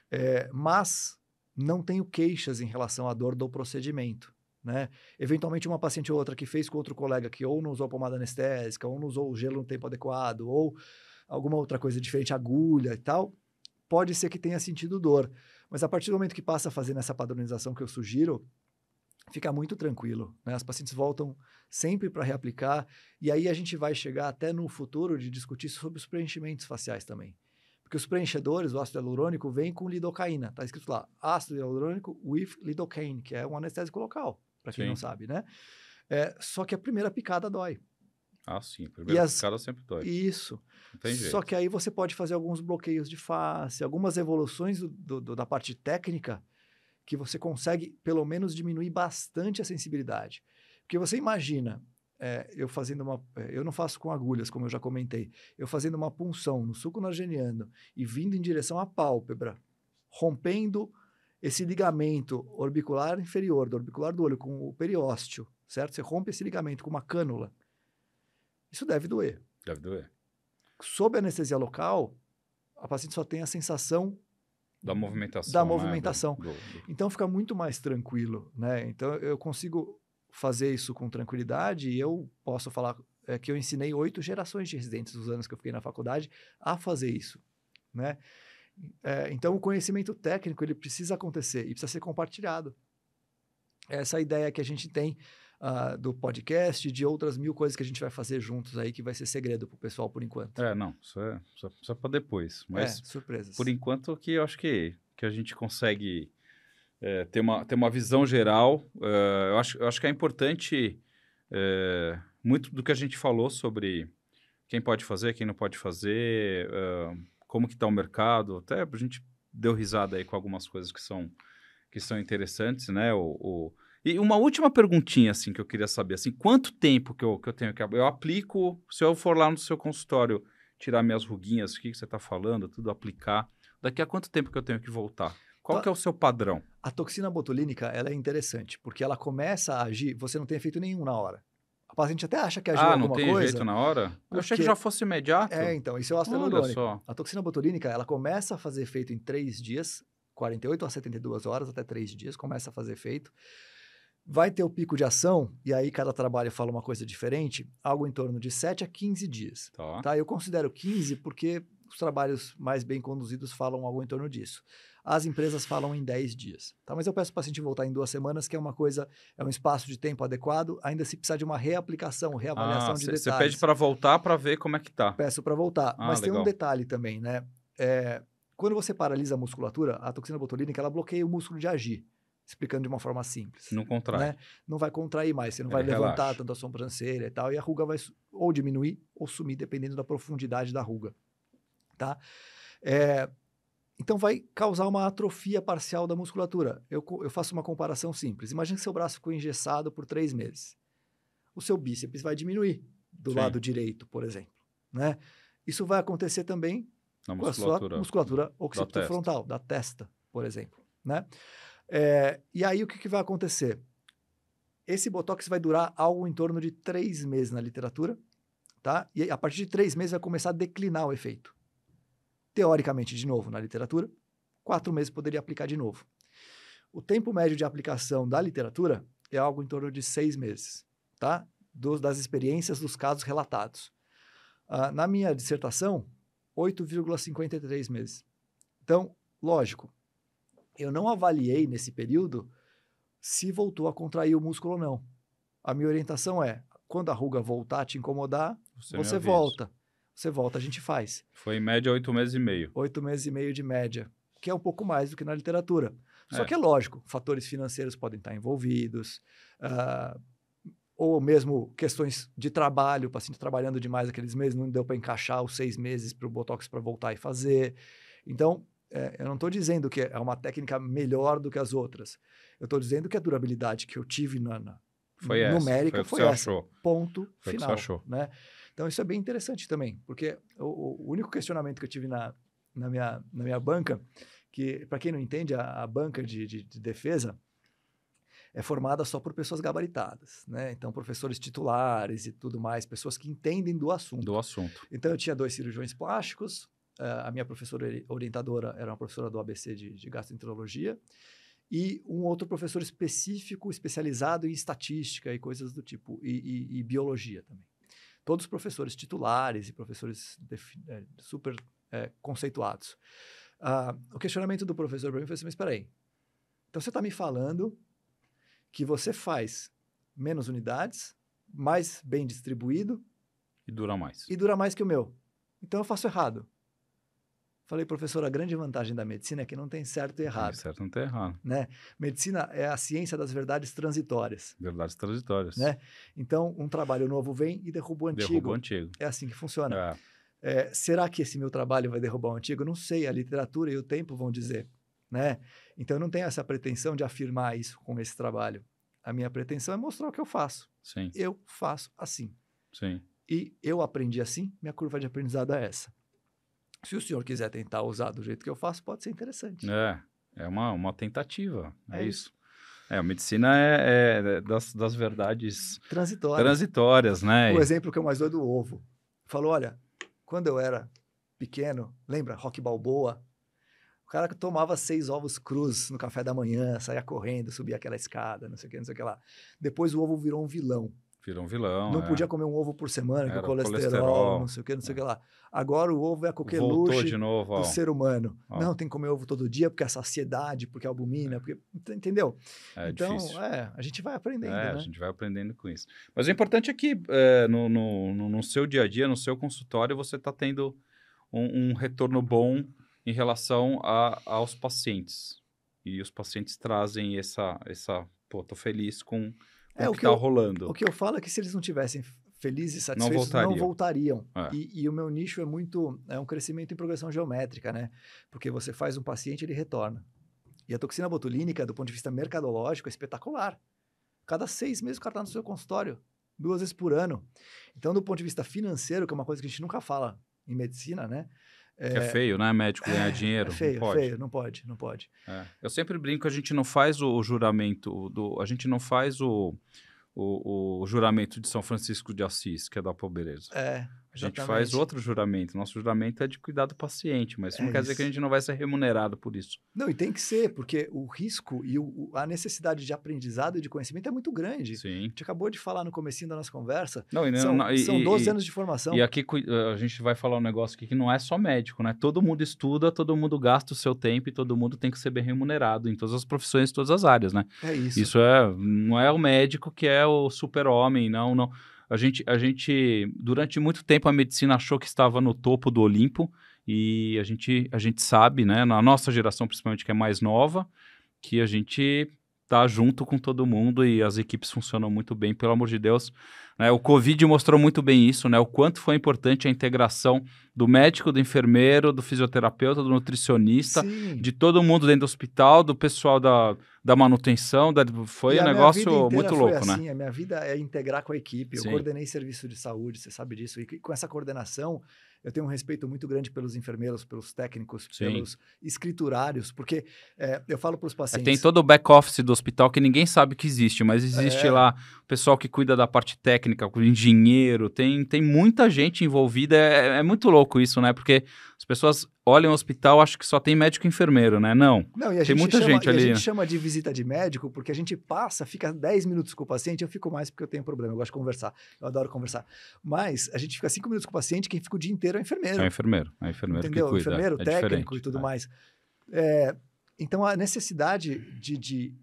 É, mas não tenho queixas em relação à dor do procedimento, né? Eventualmente uma paciente ou outra que fez com outro colega que ou não usou pomada anestésica, ou não usou o gelo no tempo adequado, ou alguma outra coisa diferente, agulha e tal, pode ser que tenha sentido dor. Mas a partir do momento que passa a fazer nessa padronização que eu sugiro, fica muito tranquilo. Né? As pacientes voltam sempre para reaplicar, e aí a gente vai chegar até no futuro de discutir sobre os preenchimentos faciais também. Porque os preenchedores, o ácido hialurônico, vem com lidocaína. Está escrito lá, ácido hialurônico with lidocaine, que é um anestésico local, para quem Sim. não sabe, né? É, só que a primeira picada dói. Ah, sim. A primeira as... picada sempre dói. Isso. Só que aí você pode fazer alguns bloqueios de face, algumas evoluções do, do, da parte técnica que você consegue, pelo menos, diminuir bastante a sensibilidade. Porque você imagina, é, eu fazendo uma. É, eu não faço com agulhas, como eu já comentei. Eu fazendo uma punção no suco nargeniano e vindo em direção à pálpebra, rompendo esse ligamento orbicular inferior, do orbicular do olho, com o periósteo, certo? Você rompe esse ligamento com uma cânula. Isso deve doer. Deve doer. Sob anestesia local, a paciente só tem a sensação da movimentação. Da movimentação. Né? Do, do... Então fica muito mais tranquilo, né? Então eu consigo fazer isso com tranquilidade e eu posso falar é, que eu ensinei oito gerações de residentes dos anos que eu fiquei na faculdade a fazer isso, né? É, então o conhecimento técnico ele precisa acontecer e precisa ser compartilhado. Essa é ideia que a gente tem uh, do podcast de outras mil coisas que a gente vai fazer juntos aí, que vai ser segredo para o pessoal por enquanto. É, não, isso é só, só para depois. Mas, é, surpresas. Por enquanto, que eu acho que, que a gente consegue é, ter, uma, ter uma visão geral. É, eu, acho, eu acho que é importante é, muito do que a gente falou sobre quem pode fazer, quem não pode fazer, é, como que está o mercado. Até a gente deu risada aí com algumas coisas que são, que são interessantes, né? O, o e uma última perguntinha, assim, que eu queria saber, assim, quanto tempo que eu, que eu tenho que... Eu aplico, se eu for lá no seu consultório tirar minhas ruguinhas, o que, que você está falando, tudo aplicar, daqui a quanto tempo que eu tenho que voltar? Qual que é o seu padrão? A toxina botulínica, ela é interessante, porque ela começa a agir, você não tem efeito nenhum na hora. A paciente até acha que agiu ah, alguma coisa. Ah, não tem jeito na hora? Porque... Eu achei que já fosse imediato. É, então, isso é o ácido hialurônico. A toxina botulínica, ela começa a fazer efeito em três dias, 48 a 72 horas, até três dias, começa a fazer efeito. Vai ter o pico de ação, e aí cada trabalho fala uma coisa diferente, algo em torno de 7 a 15 dias. Tá. tá? Eu considero 15 porque os trabalhos mais bem conduzidos falam algo em torno disso. As empresas falam em 10 dias. Tá? Mas eu peço para o paciente voltar em duas semanas, que é uma coisa, é um espaço de tempo adequado, ainda se precisar de uma reaplicação, reavaliação ah, de cê, detalhes. Você pede para voltar para ver como é que tá. Peço para voltar. Ah, mas legal. tem um detalhe também, né? É, quando você paralisa a musculatura, a toxina botulínica, ela bloqueia o músculo de agir explicando de uma forma simples. Não contrai. Né? Não vai contrair mais, você não vai levantar relaxa. tanto a sobrancelha e tal, e a ruga vai ou diminuir ou sumir, dependendo da profundidade da ruga. Tá? É, então vai causar uma atrofia parcial da musculatura. Eu, eu faço uma comparação simples. Imagina que seu braço ficou engessado por três meses. O seu bíceps vai diminuir do Sim. lado direito, por exemplo. Né? Isso vai acontecer também Na com a sua musculatura occipitofrontal, da testa, por exemplo. Né? É, e aí o que, que vai acontecer? Esse botox vai durar algo em torno de três meses na literatura, tá? E a partir de três meses vai começar a declinar o efeito. Teoricamente, de novo, na literatura, quatro meses poderia aplicar de novo. O tempo médio de aplicação da literatura é algo em torno de seis meses, tá? Dos, das experiências dos casos relatados. Uh, na minha dissertação, 8,53 meses. Então, lógico, eu não avaliei nesse período se voltou a contrair o músculo ou não. A minha orientação é, quando a ruga voltar a te incomodar, você, você volta. Você volta, a gente faz. Foi em média oito meses e meio. Oito meses e meio de média, que é um pouco mais do que na literatura. Só é. que é lógico, fatores financeiros podem estar envolvidos, uh, ou mesmo questões de trabalho, o paciente trabalhando demais aqueles meses, não deu para encaixar os seis meses para o Botox para voltar e fazer. Então, é, eu não estou dizendo que é uma técnica melhor do que as outras. Eu estou dizendo que a durabilidade que eu tive na, na foi numérica foi, foi essa. Achou. Ponto foi final. Né? Então isso é bem interessante também, porque o, o, único questionamento que eu tive na, na, minha, na minha banca, que para quem não entende, a, a banca de, de, de, defesa é formada só por pessoas gabaritadas, né? Então professores titulares e tudo mais, pessoas que entendem do assunto. Do assunto. Então eu tinha dois cirurgiões plásticos, a minha professora orientadora era uma professora do ABC de, de gastroenterologia e um outro professor específico, especializado em estatística e coisas do tipo, e, e, e biologia também. Todos professores titulares e professores é, super é, conceituados. Uh, o questionamento do professor para mim foi assim, mas espera aí, então você está me falando que você faz menos unidades, mais bem distribuído... E dura mais. E dura mais que o meu. Então eu faço errado. Falei, professor, a grande vantagem da medicina é que não tem certo e errado. Tem certo não tem errado. Né? Medicina é a ciência das verdades transitórias. Verdades transitórias. Né? Então, um trabalho novo vem e derruba o antigo. Derruba o antigo. É assim que funciona. É. É, será que esse meu trabalho vai derrubar o antigo? Não sei, a literatura e o tempo vão dizer. Né? Então, eu não tenho essa pretensão de afirmar isso com esse trabalho. A minha pretensão é mostrar o que eu faço. Sim. Eu faço assim. Sim. E eu aprendi assim, minha curva de aprendizado é essa. Se o senhor quiser tentar usar do jeito que eu faço, pode ser interessante. É, é uma, uma tentativa, é, É isso. É, a medicina é, é das, das verdades Transitório. transitórias, né? O exemplo que eu mais dou é do ovo. Falou, olha, quando eu era pequeno, lembra, Rock Balboa? O cara que tomava seis ovos crus no café da manhã, saía correndo, subia aquela escada, não sei o que, não sei o que lá. Depois o ovo virou um vilão. Virou um vilão. não é. podia comer um ovo por semana, com Era colesterol, colesterol, não sei o que, não sei o que lá. Agora o ovo é a coqueluche de novo, ó. do ser humano. Ó. Não, tem que comer ovo todo dia porque é saciedade, porque é albumina, porque... Entendeu? É então, difícil. é, a gente vai aprendendo, É, né? a gente vai aprendendo com isso. Mas o importante é que é, no, no, no- seu dia a dia, no seu consultório, você está tendo um, um retorno bom em relação a, aos pacientes. E os pacientes trazem essa, essa pô, tô feliz com, com É, o que está rolando. O que eu falo é que se eles não tivessem felizes e satisfeitos, voltariam. não voltariam. É. E, e o meu nicho é muito, é um crescimento em progressão geométrica, né? Porque você faz um paciente, ele retorna. E a toxina botulínica, do ponto de vista mercadológico, é espetacular. Cada seis meses o cara está no seu consultório, duas vezes por ano. Então, do ponto de vista financeiro, que é uma coisa que a gente nunca fala em medicina, né? Que é feio, né? Médico ganhar é, dinheiro. É feio, não pode. feio, não pode, não pode. É. Eu sempre brinco, a gente não faz o, o juramento, do, a gente não faz o, o, o juramento de São Francisco de Assis, que é da pobreza. É, A gente faz outro juramento. Nosso juramento é de cuidar do paciente, mas isso É não quer dizer que a isso. gente não vai ser remunerado por isso. Não, e tem que ser, porque o risco e o- a necessidade de aprendizado e de conhecimento é muito grande. A Sim. gente acabou de falar no comecinho da nossa conversa. Não, e, São, não- e, são e- 12 e- anos de formação. E aqui cui- a gente vai falar um negócio aqui que não é só médico, né? Todo mundo estuda, todo mundo gasta o seu tempo e todo mundo tem que ser bem remunerado em todas as profissões, em todas as áreas, né? É isso. Isso é, não é o médico que é o super-homem, não, não. A gente, a gente, durante muito tempo, a medicina achou que estava no topo do Olimpo e a gente, a gente sabe, né, na nossa geração, principalmente que é mais nova, que a gente tá junto com todo mundo e as equipes funcionam muito bem, pelo amor de Deus. Né? O Covid mostrou muito bem isso, né? O quanto foi importante a integração do médico, do enfermeiro, do fisioterapeuta, do nutricionista, Sim. de todo mundo dentro do hospital, do pessoal da, da manutenção, da- foi E um negócio muito foi louco, né? assim, A minha vida é integrar com a equipe. Eu Sim. coordenei serviço de saúde, você sabe disso. E com essa coordenação, eu tenho um respeito muito grande pelos enfermeiros, pelos técnicos, Sim. pelos escriturários, porque é, eu falo para os É, pacientes. Tem todo o back-office do hospital que ninguém sabe que existe, mas existe É. lá o pessoal que cuida da parte técnica, o engenheiro, tem, tem muita gente envolvida. É, é muito louco isso, né? Porque as pessoas olham o hospital acham que só tem médico e enfermeiro, né? Não. Não, e a Tem gente muita chama, gente e a ali, gente chama de visita de médico porque a gente passa, fica 10 minutos com o paciente, eu fico mais porque eu tenho problema, eu gosto de conversar, eu adoro conversar. Mas a gente fica 5 minutos com o paciente, quem fica o dia inteiro é o enfermeiro. É o enfermeiro. É o enfermeiro entendeu? que cuida. enfermeiro, é técnico e tudo é. mais. É, então, a necessidade de, de,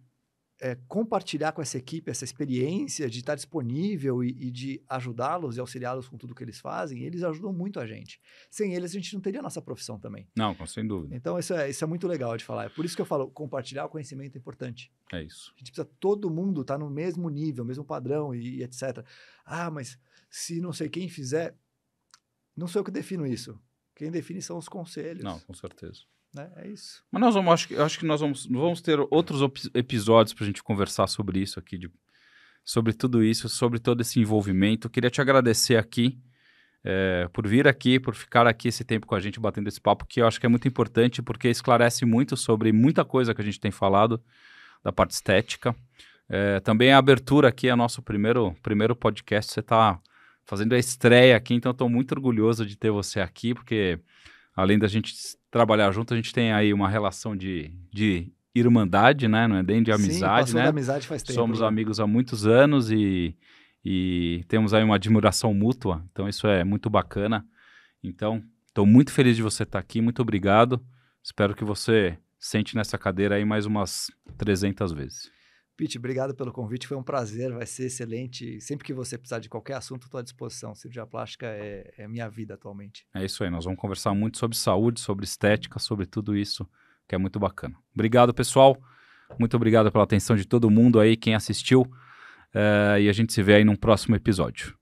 é, compartilhar com essa equipe essa experiência, de estar disponível e, e de ajudá-los e auxiliá-los com tudo que eles fazem, eles ajudam muito a gente. Sem eles, a gente não teria a nossa profissão também. Não, com- sem dúvida. Então, isso é, isso é muito legal de falar. É por isso que eu falo, compartilhar o conhecimento é importante. É isso. A gente precisa todo mundo estar no mesmo nível, mesmo padrão e, e etc. Ah, mas se não sei quem fizer, não sou eu que defino isso. Quem define são os conselhos. Não, com certeza. Né? É isso. Mas nós vamos, acho que, acho que nós vamos, vamos ter outros episódios para a gente conversar sobre isso aqui, de- sobre tudo isso, sobre todo esse envolvimento. Queria te agradecer aqui eh, por vir aqui, por ficar aqui esse tempo com a gente batendo esse papo, que eu acho que é muito importante, porque esclarece muito sobre muita coisa que a gente tem falado da parte estética. Eh, também a abertura aqui é nosso primeiro, primeiro podcast. Você está fazendo a estreia aqui, então estou muito orgulhoso de ter você aqui, porque além da gente trabalhar junto, a gente tem aí uma relação de, de irmandade, né? Não é nem de Sim, amizade, passou né? da amizade faz tempo. Somos né? amigos há muitos anos e, e temos aí uma admiração mútua, então isso é muito bacana. Então, estou muito feliz de você estar aqui, muito obrigado. Espero que você sente nessa cadeira aí mais umas 300 vezes. Pete, obrigado pelo convite, foi um prazer, vai ser excelente. Sempre que você precisar de qualquer assunto, estou à disposição. Cirurgia plástica é, é minha vida atualmente. É isso aí, nós vamos conversar muito sobre saúde, sobre estética, sobre tudo isso, que é muito bacana. Obrigado, pessoal. Muito obrigado pela atenção de todo mundo aí, quem assistiu. Uh, e a gente se vê aí num próximo episódio.